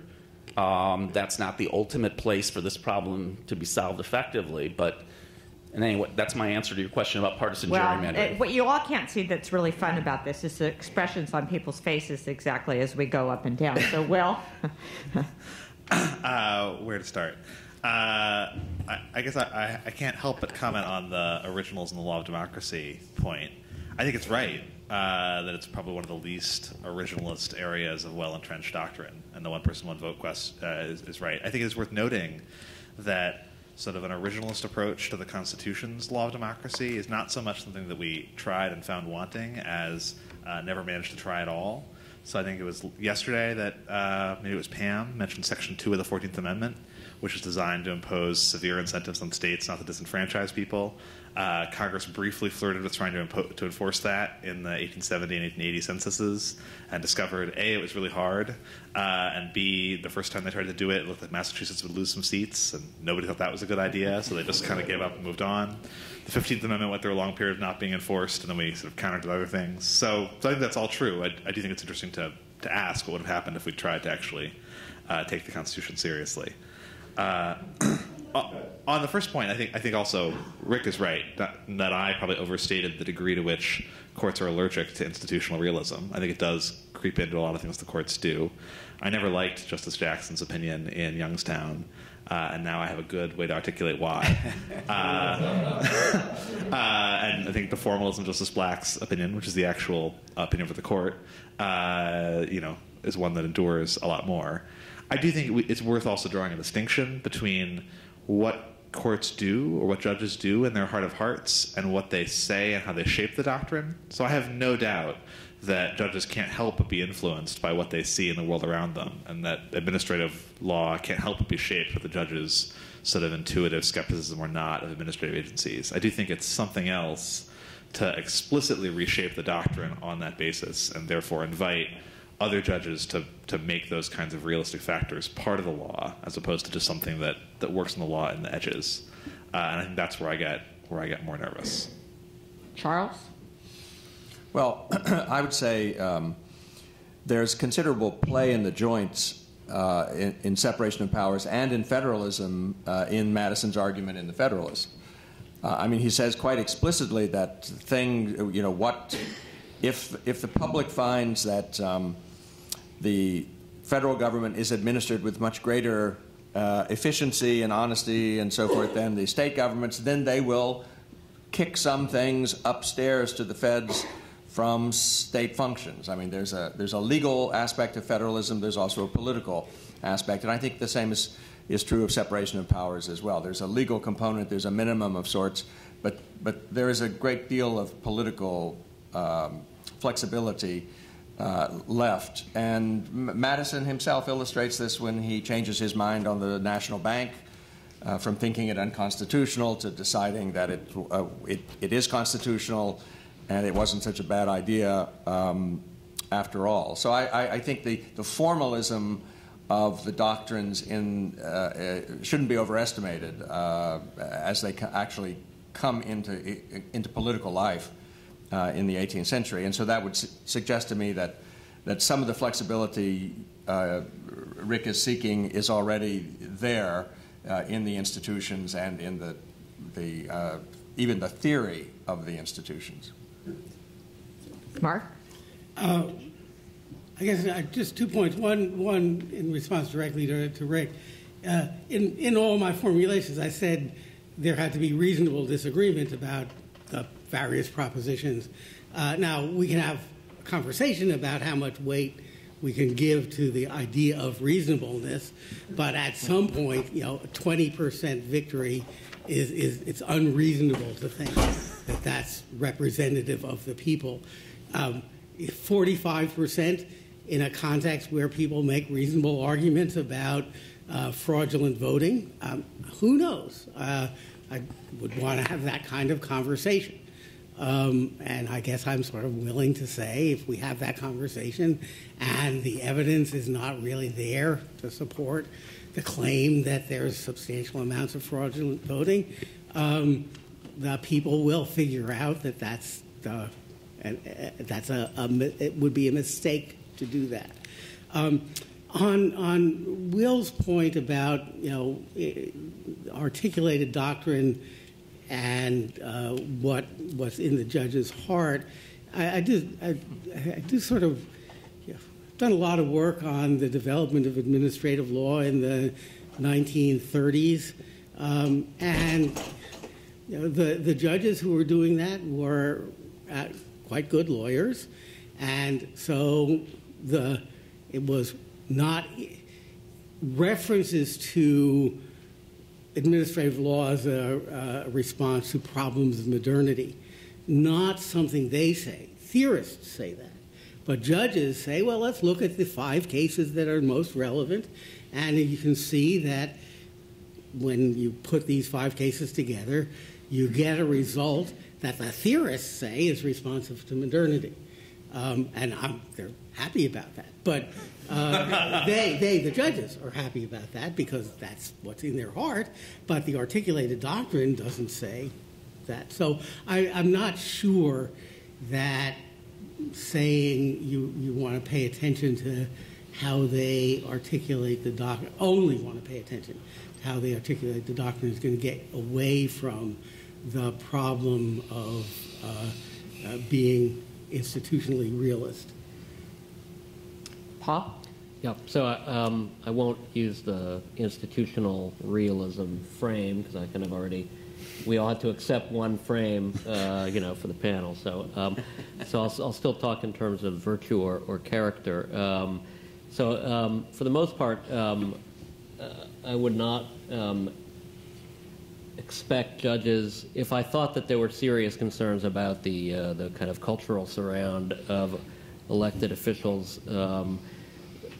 Um, that's not the ultimate place for this problem to be solved effectively. But and anyway, that's my answer to your question about partisan well, gerrymandering. It, what you all can't see that's really fun about this is the expressions on people's faces exactly as we go up and down. So, Will? [laughs] [laughs] uh, where to start? Uh, I, I, guess I, I, can't help but comment on the originals and the law of democracy point. I think it's right uh, that it's probably one of the least originalist areas of well entrenched doctrine, and the one person, one vote quest uh, is, is, right. I think it's worth noting that sort of an originalist approach to the Constitution's law of democracy is not so much something that we tried and found wanting as uh, never managed to try at all. So I think it was yesterday that uh, maybe it was Pam mentioned Section 2 of the 14th Amendment which is designed to impose severe incentives on states not to disenfranchise people. Uh, Congress briefly flirted with trying to, impo- to enforce that in the 1870 and 1880 censuses and discovered A, it was really hard, uh, and B, the first time they tried to do it, it looked like Massachusetts would lose some seats, and nobody thought that was a good idea, so they just kind of gave up and moved on. The 15th Amendment went through a long period of not being enforced, and then we sort of countered other things. So, so I think that's all true. I, I, do think it's interesting to, to ask what would have happened if we tried to actually uh, take the Constitution seriously. [clears throat] Uh, on the first point, I think I think also Rick is right that, that, I probably overstated the degree to which courts are allergic to institutional realism. I think it does creep into a lot of things the courts do. I never liked Justice Jackson's opinion in Youngstown, uh, and now I have a good way to articulate why. [laughs] uh, [laughs] uh, and I think the formalism Justice Black's opinion, which is the actual opinion for the court, uh, you know, is one that endures a lot more. I do think it's worth also drawing a distinction between courts do or what judges do in their heart of hearts and what they say and how they shape the doctrine. So I have no doubt that judges can't help but be influenced by what they see in the world around them, and that administrative law can't help but be shaped with the judges' sort of intuitive skepticism or not of administrative agencies. I do think it's something else to explicitly reshape the doctrine on that basis and therefore invite other judges to, to make those kinds of realistic factors part of the law as opposed to just something that, that works in the law in the edges. Uh, and I think that's where I get where I get more nervous. Charles? Well, [clears throat] I would say um, there's considerable play in the joints uh, in, in, separation of powers and in federalism uh, in Madison's argument in the Federalist. Uh, I mean, he says quite explicitly that thing, you know, what if if the public finds that um, the federal government is administered with much greater uh, efficiency and honesty and so forth than the state governments, then they will kick some things upstairs to the feds from state functions. I mean, there's a there's a legal aspect of federalism. There's also a political aspect, and I think the same is is true of separation of powers as well. There's a legal component. There's a minimum of sorts, but but there is a great deal of political um, flexibility uh, left. And Madison himself illustrates this when he changes his mind on the National Bank uh, from thinking it unconstitutional to deciding that it, uh, it, it is constitutional and it wasn't such a bad idea um, after all. So I, I, I, think the, the formalism of the doctrines in, uh, uh, shouldn't be overestimated as they actually come into, into political life uh, in the 18th century. And so that would su suggest to me that, that some of the flexibility uh, Rick is seeking is already there uh, in the institutions and in the, the uh, even the theory of the institutions. Mark? Uh, I guess uh, just two points. One, one in response directly to, to Rick. Uh, in, in all my formulations, I said there had to be reasonable disagreement about the various propositions. Uh, now, we can have a conversation about how much weight we can give to the idea of reasonableness, but at some point, you know, a 20% victory is, is it's unreasonable to think that that's representative of the people. Um, 45% in a context where people make reasonable arguments about uh, fraudulent voting, um, who knows? Uh, I would want to have that kind of conversation. Um, and I guess I'm sort of willing to say if we have that conversation and the evidence is not really there to support the claim that there's substantial amounts of fraudulent voting, um, the people will figure out that that's the, uh, that's a, a, it would be a mistake to do that. Um, on on Will's point about you know articulated doctrine and uh, what was in the judge's heart, I, I do I, I, sort of you know, done a lot of work on the development of administrative law in the 1930s, um, and you know, the the judges who were doing that were uh, quite good lawyers, and so the it was not references to administrative law as a, a, response to problems of modernity, not something they say. Theorists say that. But judges say, well, let's look at the five cases that are most relevant, and you can see that when you put these five cases together, you get a result that the theorists say is responsive to modernity. Um, and I'm, they're happy about that. But uh, [laughs] they, they, the judges, are happy about that because that's what's in their heart. But the articulated doctrine doesn't say that. So I, I'm not sure that saying you, you want to pay attention to how they articulate the doctrine, only want to pay attention to how they articulate the doctrine is going to get away from the problem of uh, uh, being institutionally realist. Paul? Yep. So um, I won't use the institutional realism frame because I kind of already. We all had to accept one frame, uh, you know, for the panel. So, um, so I'll, I'll, still talk in terms of virtue or, or character. Um, so, um, for the most part, um, uh, I would not um, expect judges. If I thought that there were serious concerns about the uh, the kind of cultural surround of elected officials um,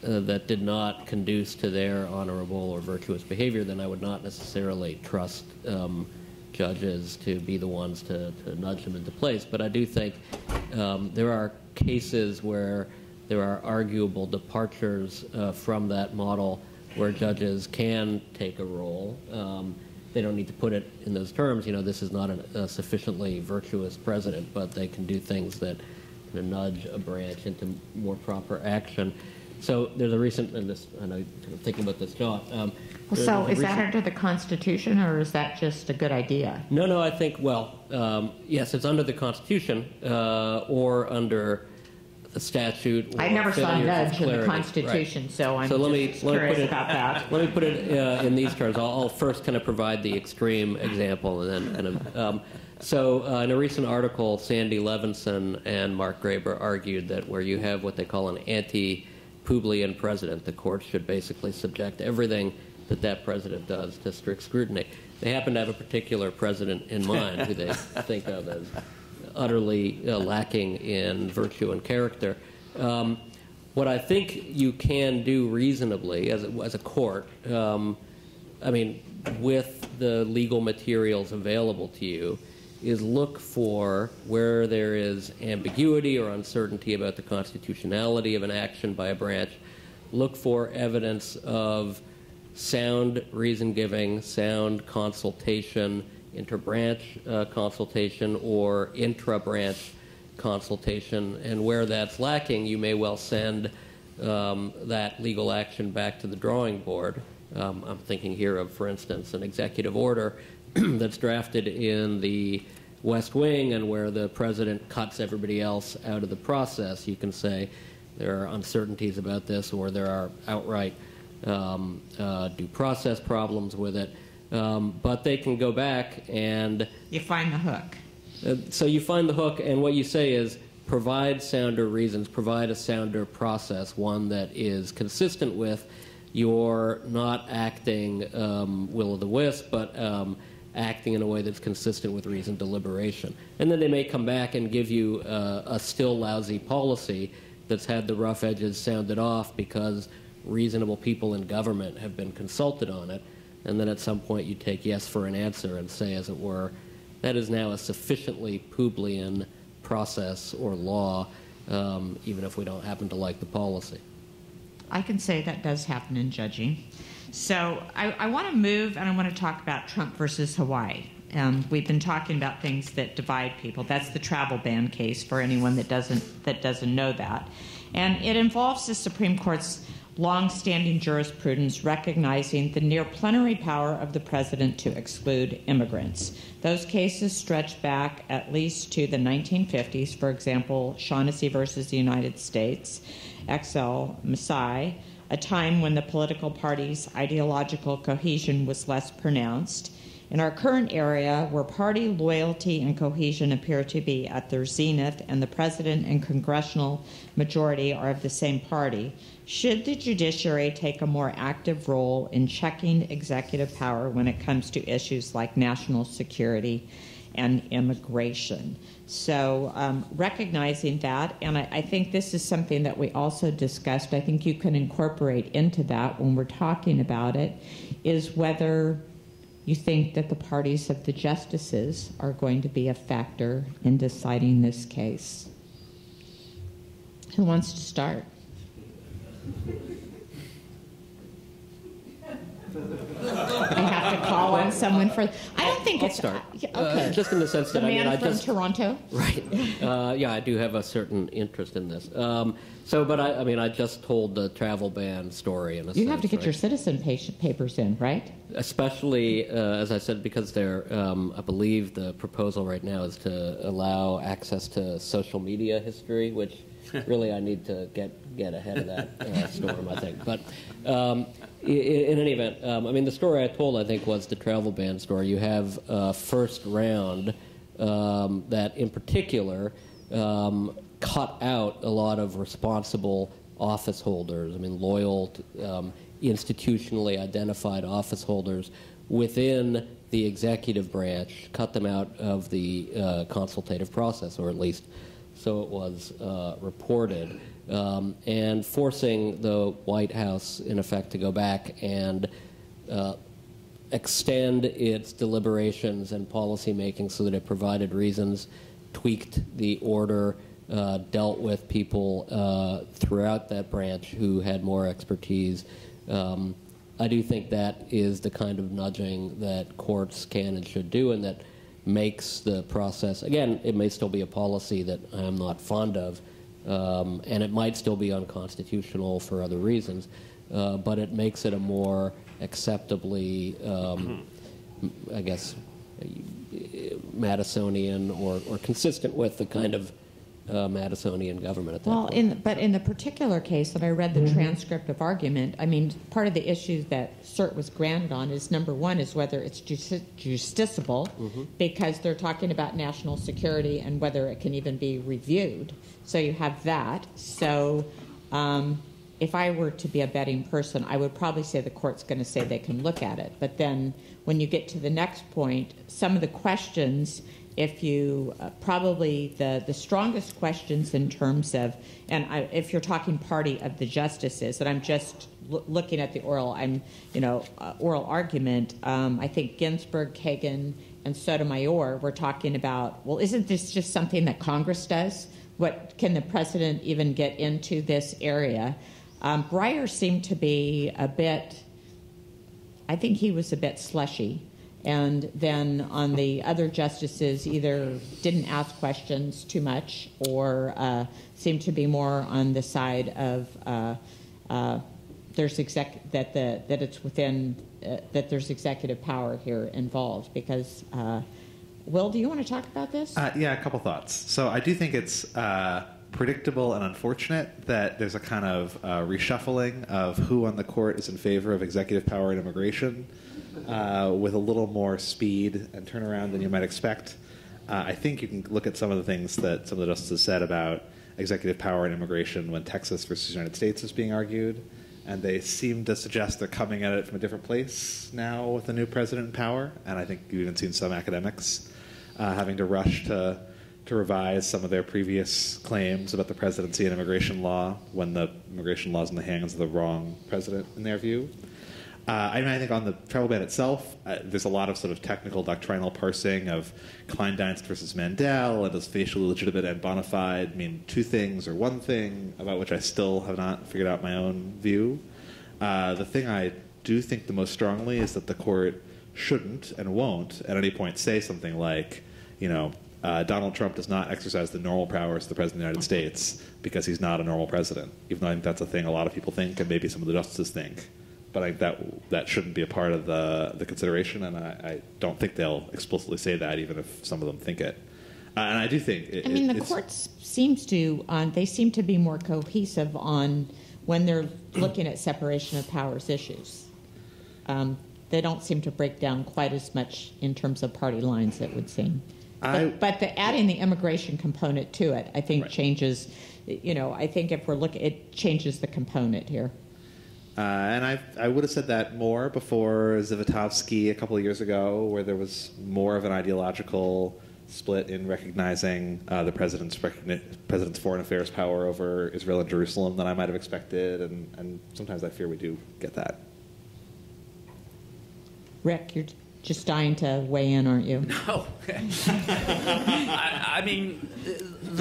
uh, that did not conduce to their honorable or virtuous behavior, then I would not necessarily trust um, judges to be the ones to, to, nudge them into place. But I do think um, there are cases where there are arguable departures uh, from that model where judges can take a role. Um, they don't need to put it in those terms. You know, this is not a sufficiently virtuous president, but they can do things that kind of nudge a branch into more proper action. So there's a recent, and this, I know you're thinking about this, John. Um, so is that under the Constitution, or is that just a good idea? No, no, I think, well, um, yes, it's under the Constitution uh, or under statute. I never saw nudge in the Constitution, right. so I'm so let me, let curious me it, about that. [laughs] Let me put it uh, in these terms. I'll, I'll, first kind of provide the extreme example, and then of. Um, so, uh, in a recent article, Sandy Levinson and Mark Graber argued that where you have what they call an anti Publian president. The court should basically subject everything that that president does to strict scrutiny. They happen to have a particular president in mind who they [laughs] think of as utterly uh, lacking in virtue and character. Um, what I think you can do reasonably as a, as a court, um, I mean, with the legal materials available to you, is look for where there is ambiguity or uncertainty about the constitutionality of an action by a branch. Look for evidence of sound reason giving, sound consultation, interbranch uh, consultation, or intra branch consultation. And where that's lacking, you may well send um, that legal action back to the drawing board. Um, I'm thinking here of, for instance, an executive order [clears throat] that's drafted in the West Wing and where the president cuts everybody else out of the process. You can say there are uncertainties about this, or there are outright um, uh, due process problems with it. Um, but they can go back and You find the hook. uh, so you find the hook, and what you say is provide sounder reasons, provide a sounder process, one that is consistent with your not acting um, will o' the wisp, but um, acting in a way that's consistent with reasoned deliberation. And then they may come back and give you uh, a still lousy policy that's had the rough edges sounded off because reasonable people in government have been consulted on it. And then at some point you take yes for an answer and say, as it were, that is now a sufficiently Publian process or law, um, even if we don't happen to like the policy. I can say that does happen in judging. So I, I want to move and I want to talk about Trump versus Hawaii. Um, we've been talking about things that divide people. That's the travel ban case for anyone that doesn't that doesn't know that, and it involves the Supreme Court's long-standing jurisprudence recognizing the near plenary power of the president to exclude immigrants. Those cases stretch back at least to the 1950s. For example, Shaughnessy versus the United States, XL Masai, a time when the political party's ideological cohesion was less pronounced. In our current area, where party loyalty and cohesion appear to be at their zenith and the president and congressional majority are of the same party, should the judiciary take a more active role in checking executive power when it comes to issues like national security and immigration? So, um, recognizing that, and I, I think this is something that we also discussed, I think you can incorporate into that when we're talking about it, is whether you think that the parties of the justices are going to be a factor in deciding this case. Who wants to start? I have to call on someone for. I don't think I'll it's start. Yeah, Uh, just in the sense the that, I man mean, I from just- Toronto. Right. Uh, yeah, I do have a certain interest in this. Um, so, but I, I mean, I just told the travel ban story in a You have to get right? your citizen patient papers in, right? especially uh, as I said, because they're. Um, I believe the proposal right now is to allow access to social media history, which [laughs] really I need to get get ahead of that uh, storm. I think, but. Um, i- i- in any event, um, I mean, the story I told, I think, was the travel ban story. You have uh, first round um, that, in particular, um, cut out a lot of responsible office holders. I mean, loyal, um, institutionally identified office holders within the executive branch, cut them out of the uh, consultative process, or at least so it was uh, reported, um, and forcing the White House, in effect, to go back and uh, extend its deliberations and policy making so that it provided reasons, tweaked the order, uh, dealt with people uh, throughout that branch who had more expertise. Um, I do think that is the kind of nudging that courts can and should do, and that makes the process. Again, it may still be a policy that I'm not fond of, um, and it might still be unconstitutional for other reasons, uh, but it makes it a more acceptably, um, I guess, Madisonian or, or consistent with the kind of uh, Madisonian government at that Well, point. in, but in the particular case that I read the transcript of argument, I mean, part of the issue that cert was granted on is number one is whether it's justi- justiciable, because they're talking about national security and whether it can even be reviewed. So you have that. So um, if I were to be a betting person, I would probably say the court's going to say they can look at it. But then when you get to the next point, some of the questions if you uh, probably the, the strongest questions in terms of and I, if you're talking party of the justices and i'm just looking at the oral i'm you know uh, oral argument um, i think ginsburg kagan and sotomayor were talking about well isn't this just something that congress does? What can the president even get into this area? Um, breyer seemed to be a bit i think he was a bit slushy and then on the other justices either didn't ask questions too much or uh, seemed to be more on the side of uh, uh, there's exec that the that it's within uh, that there's executive power here involved because. Uh, Will, do you want to talk about this? Uh, yeah, a couple thoughts. So I do think it's predictable and unfortunate that there's a kind of reshuffling of who on the court is in favor of executive power and immigration uh, with a little more speed and turnaround than you might expect. Uh, I think you can look at some of the things that some of the justices said about executive power and immigration when Texas versus the United States is being argued. And they seem to suggest they're coming at it from a different place now with the new president in power. And I think you've even seen some academics uh, having to rush to to revise some of their previous claims about the presidency and immigration law when the immigration law is in the hands of the wrong president, in their view. Uh, I mean, I think on the travel ban itself, uh, there's a lot of sort of technical doctrinal parsing of Kleindienst versus Mandel, and does facially legitimate and bona fide mean two things or one thing, about which I still have not figured out my own view. Uh, the thing I do think the most strongly is that the court shouldn't and won't at any point say something like, you know, uh, Donald Trump does not exercise the normal powers of the President of the United States because he's not a normal president, even though I think that's a thing a lot of people think and maybe some of the justices think. But I that, that shouldn't be a part of the, the consideration, and I, I don't think they'll explicitly say that, even if some of them think it. Uh, and I do think. It, I mean, the courts seems to uh, they seem to be more cohesive on when they're [clears throat] looking at separation of powers issues. Um, they don't seem to break down quite as much in terms of party lines. It would seem. I- but, but the adding the immigration component to it, I think Right. changes. You know, I think if we're looking, it changes the component here. Uh, and I, I would have said that more before Zivotofsky a couple of years ago, where there was more of an ideological split in recognizing uh, the president's recogni- president's foreign affairs power over Israel and Jerusalem than I might have expected, and, and sometimes I fear we do get that. Rick, you're just dying to weigh in, aren't you? No. [laughs] I, I mean, the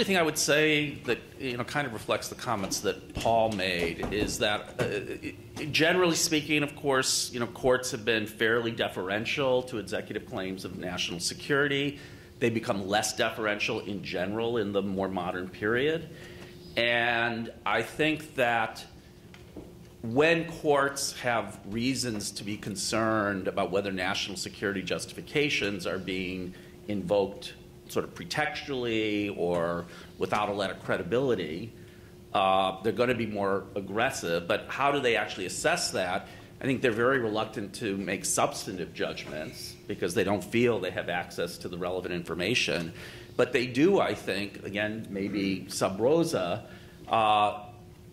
only thing I would say that you know kind of reflects the comments that Paul made is that, uh, generally speaking, of course, you know, courts have been fairly deferential to executive claims of national security. They become less deferential in general in the more modern period, and I think that when courts have reasons to be concerned about whether national security justifications are being invoked sort of pretextually or without a lot of credibility, uh, they're going to be more aggressive. But how do they actually assess that? I think they're very reluctant to make substantive judgments because they don't feel they have access to the relevant information. But they do, I think, again, maybe sub rosa, uh,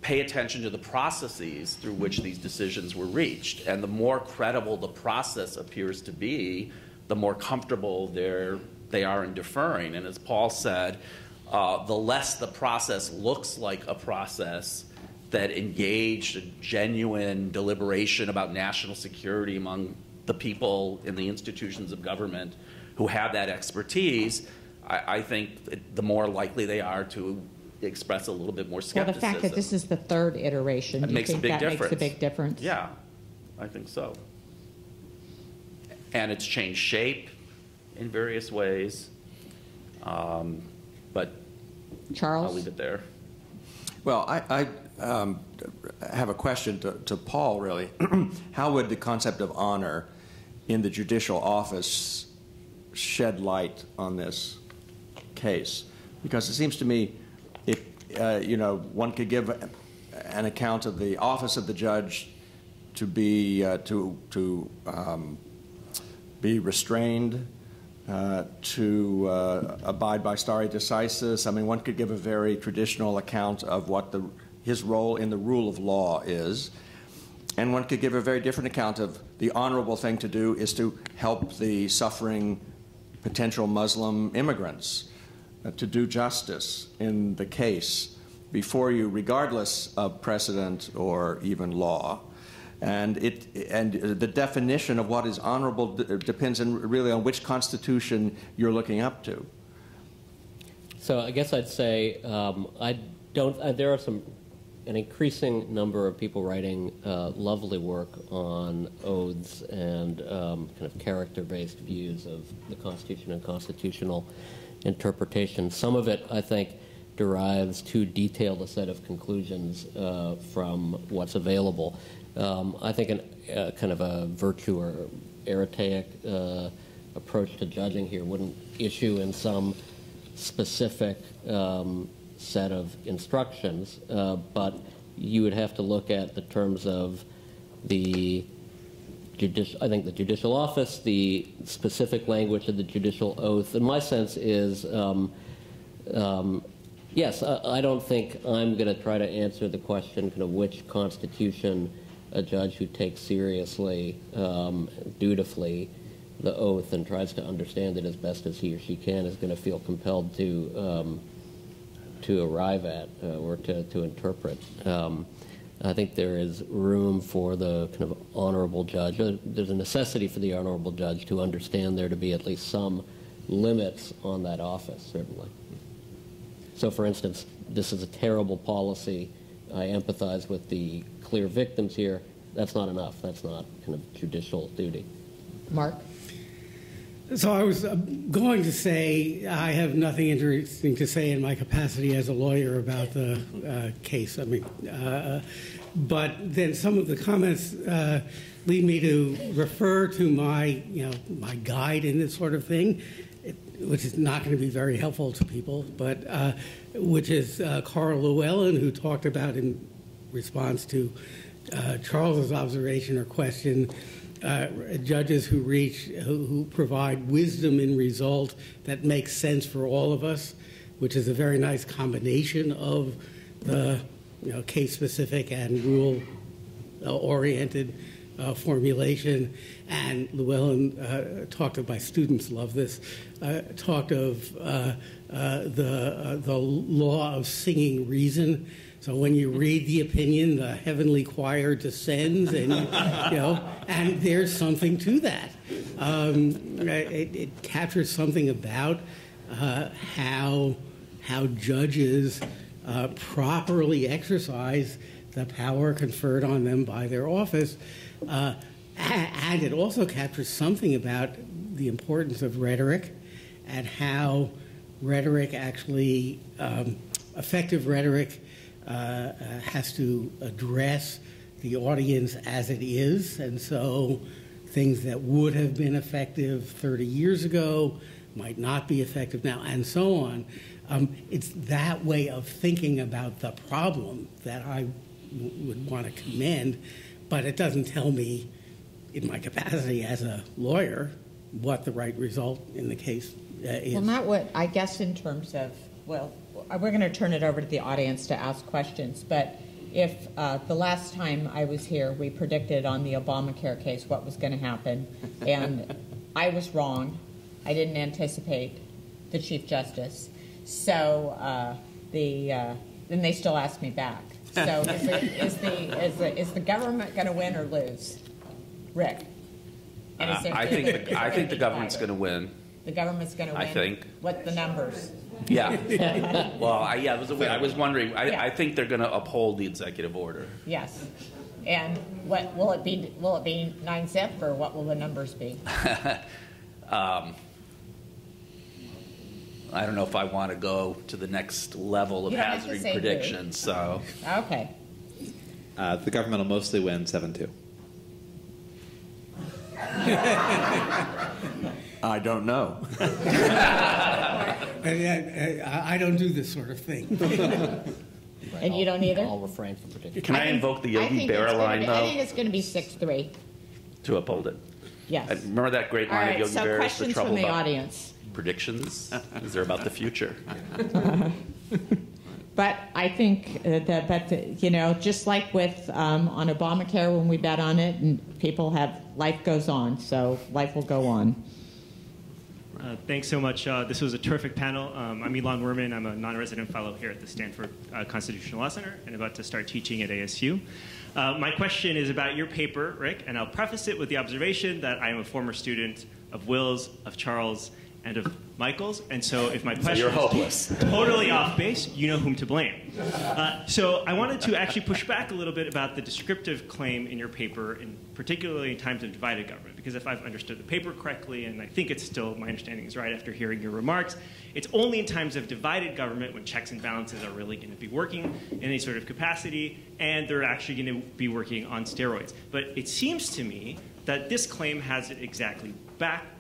pay attention to the processes through which these decisions were reached. And the more credible the process appears to be, the more comfortable they're, they are in deferring. And as Paul said, uh, the less the process looks like a process that engaged a genuine deliberation about national security among the people in the institutions of government who have that expertise, I, I think the more likely they are to express a little bit more skepticism. Well, the fact that this is the third iteration, do you makes a think big that makes a big difference? Yeah, I think so. And it's changed shape in various ways. Um, but Charles? I'll leave it there. Well, I, I um, have a question to, to Paul, really. [clears throat] How would the concept of honor in the judicial office shed light on this case? Because it seems to me, if, uh, you know, one could give an account of the office of the judge to be, uh, to, to um, be restrained, uh, to uh, abide by stare decisis. I mean, one could give a very traditional account of what the, his role in the rule of law is. And one could give a very different account of the honorable thing to do is to help the suffering potential Muslim immigrants, uh, to do justice in the case before you, regardless of precedent or even law. And, it, and the definition of what is honorable depends on, really on which constitution you're looking up to. So I guess I'd say um, I don't. Uh, there are some an increasing number of people writing uh, lovely work on oaths and um, kind of character-based views of the Constitution and constitutional interpretation. Some of it, I think, derives too detailed a set of conclusions uh, from what's available. Um, I think an, uh, kind of a virtue or aretaic uh, approach to judging here wouldn't issue in some specific um, set of instructions, uh, but you would have to look at the terms of the judicial, I think the judicial office, the specific language of the judicial oath. And my sense is, um, um, yes, I, I, don't think I'm going to try to answer the question kind of which constitution a judge who takes seriously, um, dutifully, the oath and tries to understand it as best as he or she can is going to feel compelled to um, to arrive at uh, or to, to interpret. Um, I think there is room for the kind of honorable judge. There's a necessity for the honorable judge to understand there to be at least some limits on that office, certainly. So, for instance, this is a terrible policy. I empathize with the clear victims here. That's not enough. That's not kind of judicial duty. Mark? So I was uh, going to say I have nothing interesting to say in my capacity as a lawyer about the uh, case. I mean, uh, but then some of the comments uh, lead me to refer to my, you know, my guide in this sort of thing, which is not going to be very helpful to people, but uh, which is uh, Karl Llewellyn, who talked about in response to Charles's observation or question uh, judges who reach, who, who, provide wisdom in result that makes sense for all of us, which is a very nice combination of the you know, case-specific and rule-oriented uh, formulation. And Llewellyn uh, talked of, my students love this, uh, talked of uh, uh, the, the law of singing reason so when you read the opinion, the heavenly choir descends, and you know, and there's something to that. Um, it, it, captures something about uh, how how judges uh, properly exercise the power conferred on them by their office, uh, and it also captures something about the importance of rhetoric and how rhetoric actually um, effective rhetoric uh, uh, has to address the audience as it is. And so things that would have been effective 30 years ago might not be effective now, and so on. Um, it's that way of thinking about the problem that I would want to commend, but it doesn't tell me, in my capacity as a lawyer, what the right result in the case uh, is. Well, not what, I guess, in terms of, well, we're going to turn it over to the audience to ask questions, but if uh, the last time I was here, we predicted on the Obamacare case what was going to happen, and [laughs] I was wrong. I didn't anticipate the Chief Justice. So uh, the uh, then they still ask me back. So is, the, is, the, is, the, is the government going to win or lose? Rick? Uh, I think the, I think the government's going to win. The government's going to win. I think. What the numbers? Yeah. [laughs] well, I, yeah, I was, I was wondering. I, Yeah. I think they're going to uphold the executive order. Yes. And what, will it be, will it be nine zip or what will the numbers be? [laughs] I don't know if I want to go to the next level of You don't have to hazarding say who. predictions. So Okay. Uh, the government will mostly win 7 2. [laughs] I don't know. [laughs] I, I, I don't do this sort of thing. [laughs] And you don't either? I'll refrain from predicting. can I, think- invoke the I Yogi think it's Berra gonna line be- I think though it's going to be six three. to uphold it? Yes. Uh, Remember that great All line of right. Yogi So Berra's, "The questions trouble from the about audience. Predictions is they're about the future." [laughs] But I think uh, that, but the, you know, just like with um, on Obamacare when we bet on it, and people have life goes on, so life will go on. Uh, thanks so much. Uh, this was a terrific panel. Um, I'm Ilan Wurman. I'm a non-resident fellow here at the Stanford uh, Constitutional Law Center and about to start teaching at ASU. Uh, my question is about your paper, Rick, and I'll preface it with the observation that I am a former student of Will's, of Charles, and of Michaels. And so if my question you're is totally off base, you know whom to blame. Uh, so I wanted to actually push back a little bit about the descriptive claim in your paper, and particularly in times of divided government, because if I've understood the paper correctly, and I think it's still my understanding is right after hearing your remarks, it's only in times of divided government when checks and balances are really going to be working in any sort of capacity, and they're actually going to be working on steroids. But it seems to me that this claim has it exactly backward.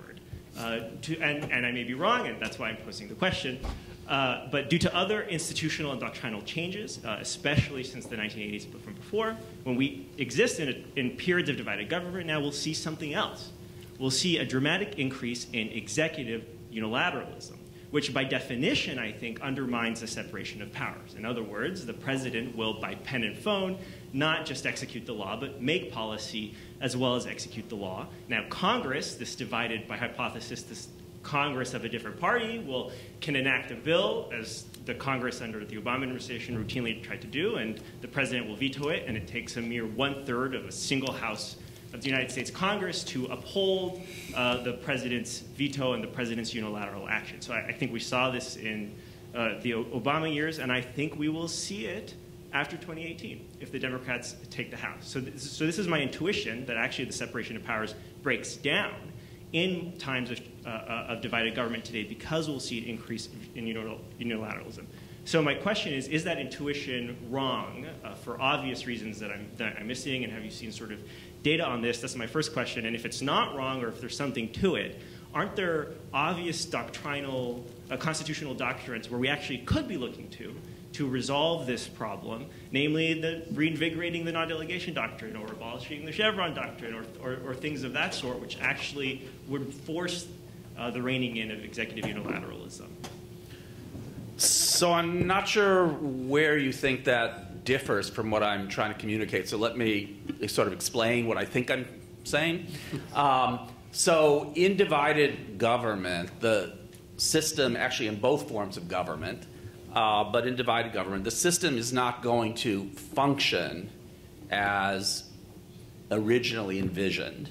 Uh, to, and, and I may be wrong, and that's why I'm posing the question. Uh, but due to other institutional and doctrinal changes, uh, especially since the 1980s but from before, when we exist in, a, in periods of divided government, now we'll see something else. We'll see a dramatic increase in executive unilateralism, which by definition, I think, undermines the separation of powers. In other words, the president will, by pen and phone, not just execute the law, but make policy as well as execute the law. Now, Congress, this divided by hypothesis, this Congress of a different party will can enact a bill, as the Congress under the Obama administration routinely tried to do, and the president will veto it, and it takes a mere one third of a single House of the United States Congress to uphold uh, the president's veto and the president's unilateral action. So I, I think we saw this in uh, the Obama years, and I think we will see it after 2018 if the Democrats take the House. So, th so this is my intuition that actually the separation of powers breaks down in times of, uh, uh of divided government today because we'll see an increase in unilateralism. So my question is, is that intuition wrong uh, for obvious reasons that I'm, that I'm missing, and have you seen sort of data on this? That's my first question. And if it's not wrong or if there's something to it, aren't there obvious doctrinal, uh, constitutional doctrines where we actually could be looking to to resolve this problem, namely the reinvigorating the non-delegation doctrine or abolishing the Chevron doctrine or, or, or things of that sort, which actually would force uh, the reining in of executive unilateralism. So I'm not sure where you think that differs from what I'm trying to communicate. So let me sort of explain what I think I'm saying. [laughs] Um, so in divided government, the system, actually in both forms of government, uh, but in divided government, the system is not going to function as originally envisioned.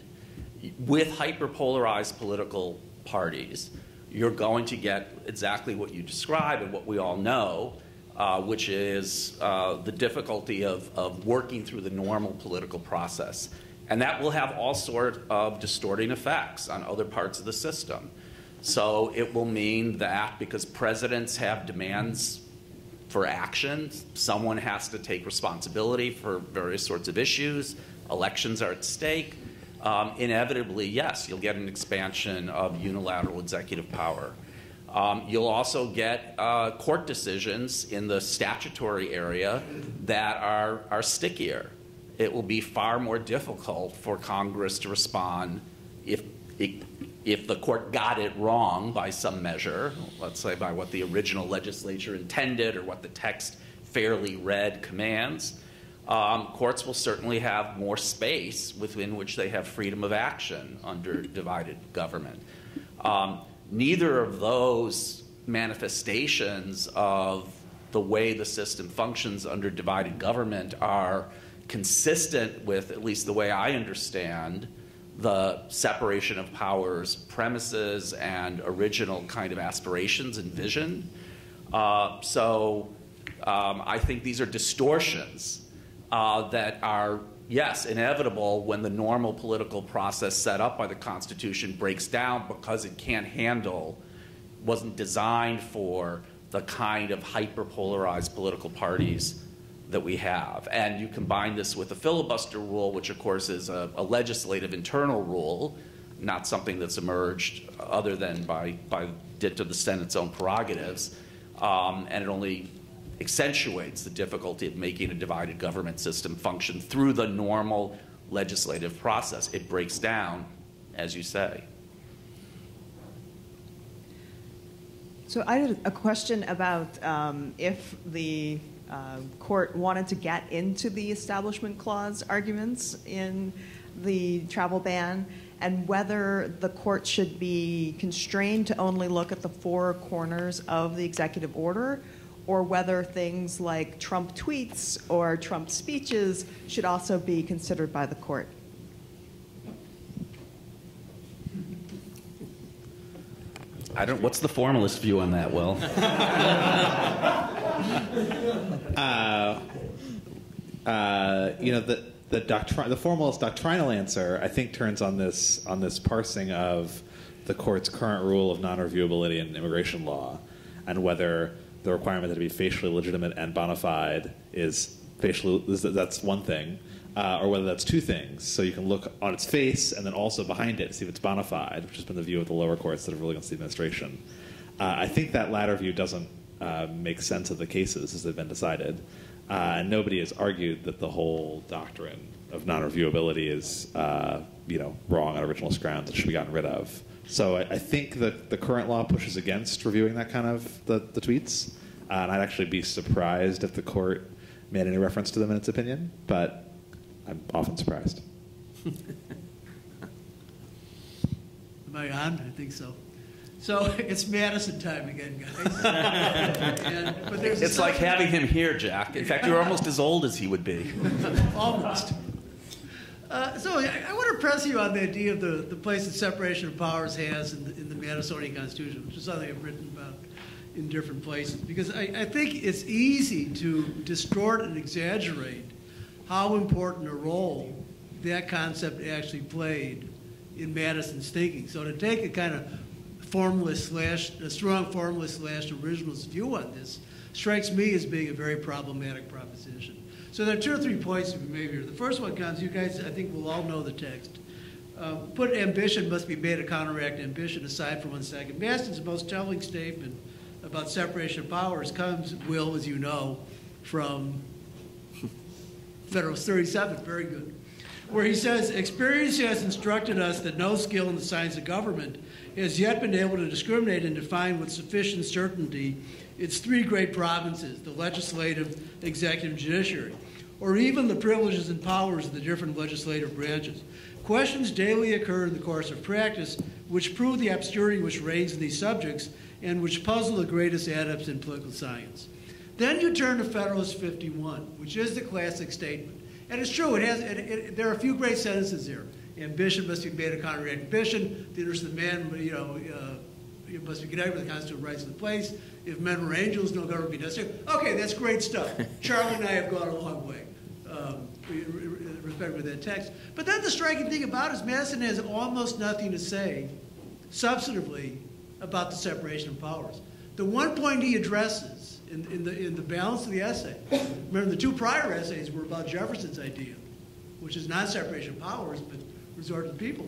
With hyperpolarized political parties, you're going to get exactly what you describe and what we all know, uh, which is uh, the difficulty of, of working through the normal political process. And that will have all sorts of distorting effects on other parts of the system. So it will mean that because presidents have demands for action, someone has to take responsibility for various sorts of issues. Elections are at stake. Um, inevitably, yes, you'll get an expansion of unilateral executive power. Um, you'll also get uh, court decisions in the statutory area that are, are stickier. It will be far more difficult for Congress to respond if it if the court got it wrong by some measure, let's say by what the original legislature intended or what the text fairly read commands, um, courts will certainly have more space within which they have freedom of action under divided government. Um, neither of those manifestations of the way the system functions under divided government are consistent with, at least the way I understand, the separation of powers premises and original kind of aspirations and vision. Uh, so um, I think these are distortions uh, that are, yes, inevitable when the normal political process set up by the Constitution breaks down because it can't handle, wasn't designed for the kind of hyperpolarized political parties that we have. And you combine this with the filibuster rule, which of course is a, a legislative internal rule, not something that's emerged other than by, by dint of the Senate's own prerogatives. Um, and it only accentuates the difficulty of making a divided government system function through the normal legislative process. It breaks down, as you say. So I had a question about um, if the uh, court wanted to get into the Establishment Clause arguments in the travel ban and whether the court should be constrained to only look at the four corners of the executive order or whether things like Trump tweets or Trump speeches should also be considered by the court. I don't. What's the formalist view on that, Will? [laughs] uh, you know the the doctri- the formalist doctrinal answer I think turns on this on this parsing of the court's current rule of non-reviewability in immigration law and whether the requirement to be facially legitimate and bona fide is facially that's one thing uh, or whether that's two things so you can look on its face and then also behind it to see if it's bona fide which has been the view of the lower courts that have ruled against the administration uh, I think that latter view doesn't uh, make sense of the cases as they've been decided uh, and nobody has argued that the whole doctrine of non-reviewability is, uh, you know, wrong on originalist grounds. and should be gotten rid of. So I, I think that the current law pushes against reviewing that kind of the, the tweets. Uh, and I'd actually be surprised if the court made any reference to them in its opinion, but I'm often surprised. Am I on? I think so. So [laughs] it's Madison time again, guys. [laughs] and, but there's It's like having him here, Jack. In fact, you're almost as old as he would be. [laughs] almost. Uh, so I, I, want to press you on the idea of the, the place that separation of powers has in the, in the Madisonian Constitution, which is something I've written about in different places, because I, I think it's easy to distort and exaggerate how important a role that concept actually played in Madison's thinking. So to take a kind of formalist slash, a strong formalist slash originalist view on this strikes me as being a very problematic proposition. So there are two or three points to be made here. The first one comes, you guys, I think will all know the text. Uh, put ambition must be made to counteract ambition aside for one second. Madison's most telling statement about separation of powers comes, Will, as you know, from Federalist 37, very good, where he says, experience has instructed us that no skill in the science of government has yet been able to discriminate and define with sufficient certainty its three great provinces, the legislative, executive, judiciary, or even the privileges and powers of the different legislative branches. Questions daily occur in the course of practice which prove the obscurity which reigns in these subjects and which puzzle the greatest adepts in political science. Then you turn to Federalist 51, which is the classic statement. And it's true, it has, it, it, there are a few great sentences here. Ambition must be made a counteract ambition. The interest of man, you know, uh, must be connected with the constitutional rights of the place. If men were angels, no government would be necessary. Okay, that's great stuff. [laughs] Charlie and I have gone a long way. Um, respect with that text. But then the striking thing about it is Madison has almost nothing to say substantively about the separation of powers. The one point he addresses in, in, the, in the balance of the essay, remember the two prior essays were about Jefferson's idea, which is not separation of powers, but resort to the people.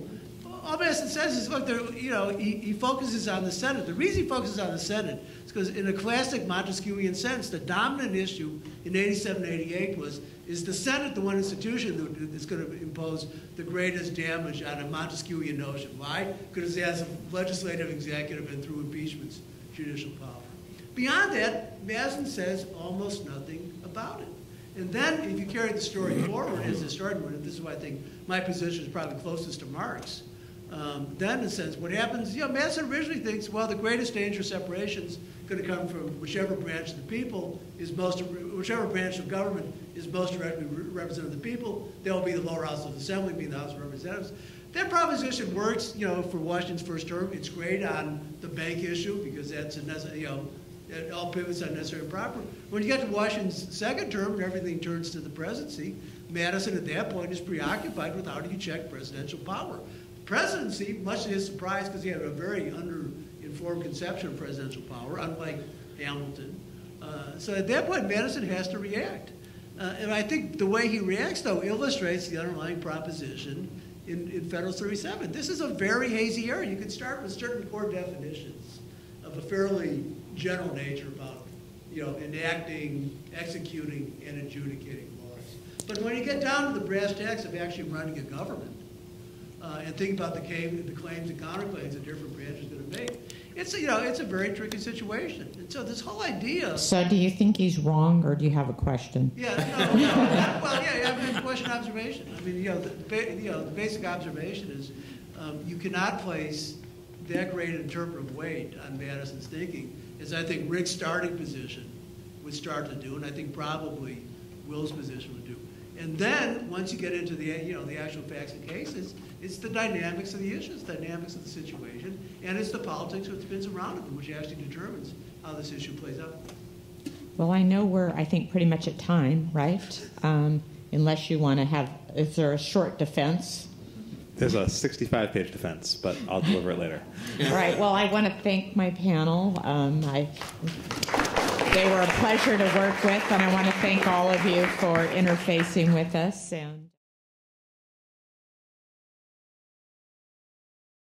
All Madison says is, look, there, you know, he, he focuses on the Senate. The reason he focuses on the Senate is because in a classic Montesquieuian sense, the dominant issue in 87 88 was, is the Senate the one institution that's going to impose the greatest damage on a Montesquieuian notion? Why? Because it has a legislative, executive, and through impeachments, judicial power. Beyond that, Madison says almost nothing about it. And then, if you carry the story forward as a historian would, this is why I think my position is probably closest to Mark's, um, then in a sense, what happens, you know, Madison originally thinks, well, the greatest danger of separation is going to come from whichever branch of the people is most, whichever branch of government is most directly representative of the people, they'll be the lower house of the assembly, being the House of Representatives. That proposition works, you know, for Washington's first term. It's great on the bank issue because that's a, you know, all pivots on necessary and proper. When you get to Washington's second term and everything turns to the presidency, Madison at that point is preoccupied with how do you check presidential power. The presidency, much to his surprise, because he had a very under-informed conception of presidential power, unlike Hamilton. Uh, so at that point, Madison has to react. Uh, and I think the way he reacts, though, illustrates the underlying proposition in, in Federalist 37. This is a very hazy area. You can start with certain core definitions of a fairly general nature about, you know, enacting, executing, and adjudicating laws. But when you get down to the brass tacks of actually running a government, uh, and think about the, claim, the claims and counterclaims that different branches are going to make, it's a, you know it's a very tricky situation. And so this whole idea. So do you think he's wrong, or do you have a question? Yeah, no, no, well, yeah, I mean, question observation. I mean, you know, the, you know, the basic observation is um, you cannot place that great interpretive weight on Madison's thinking as I think Rick's starting position would start to do, and I think probably Will's position would do. And then, once you get into the, you know, the actual facts and cases, it's the dynamics of the issues, the dynamics of the situation, and it's the politics which spins around them, which actually determines how this issue plays out. Well, I know we're, I think, pretty much at time, right? Um, unless you want to have, is there a short defense? There's a 65 page defense, but I'll deliver it later. All right. Well, I want to thank my panel. Um, I, they were a pleasure to work with, and I want to thank all of you for interfacing with us. And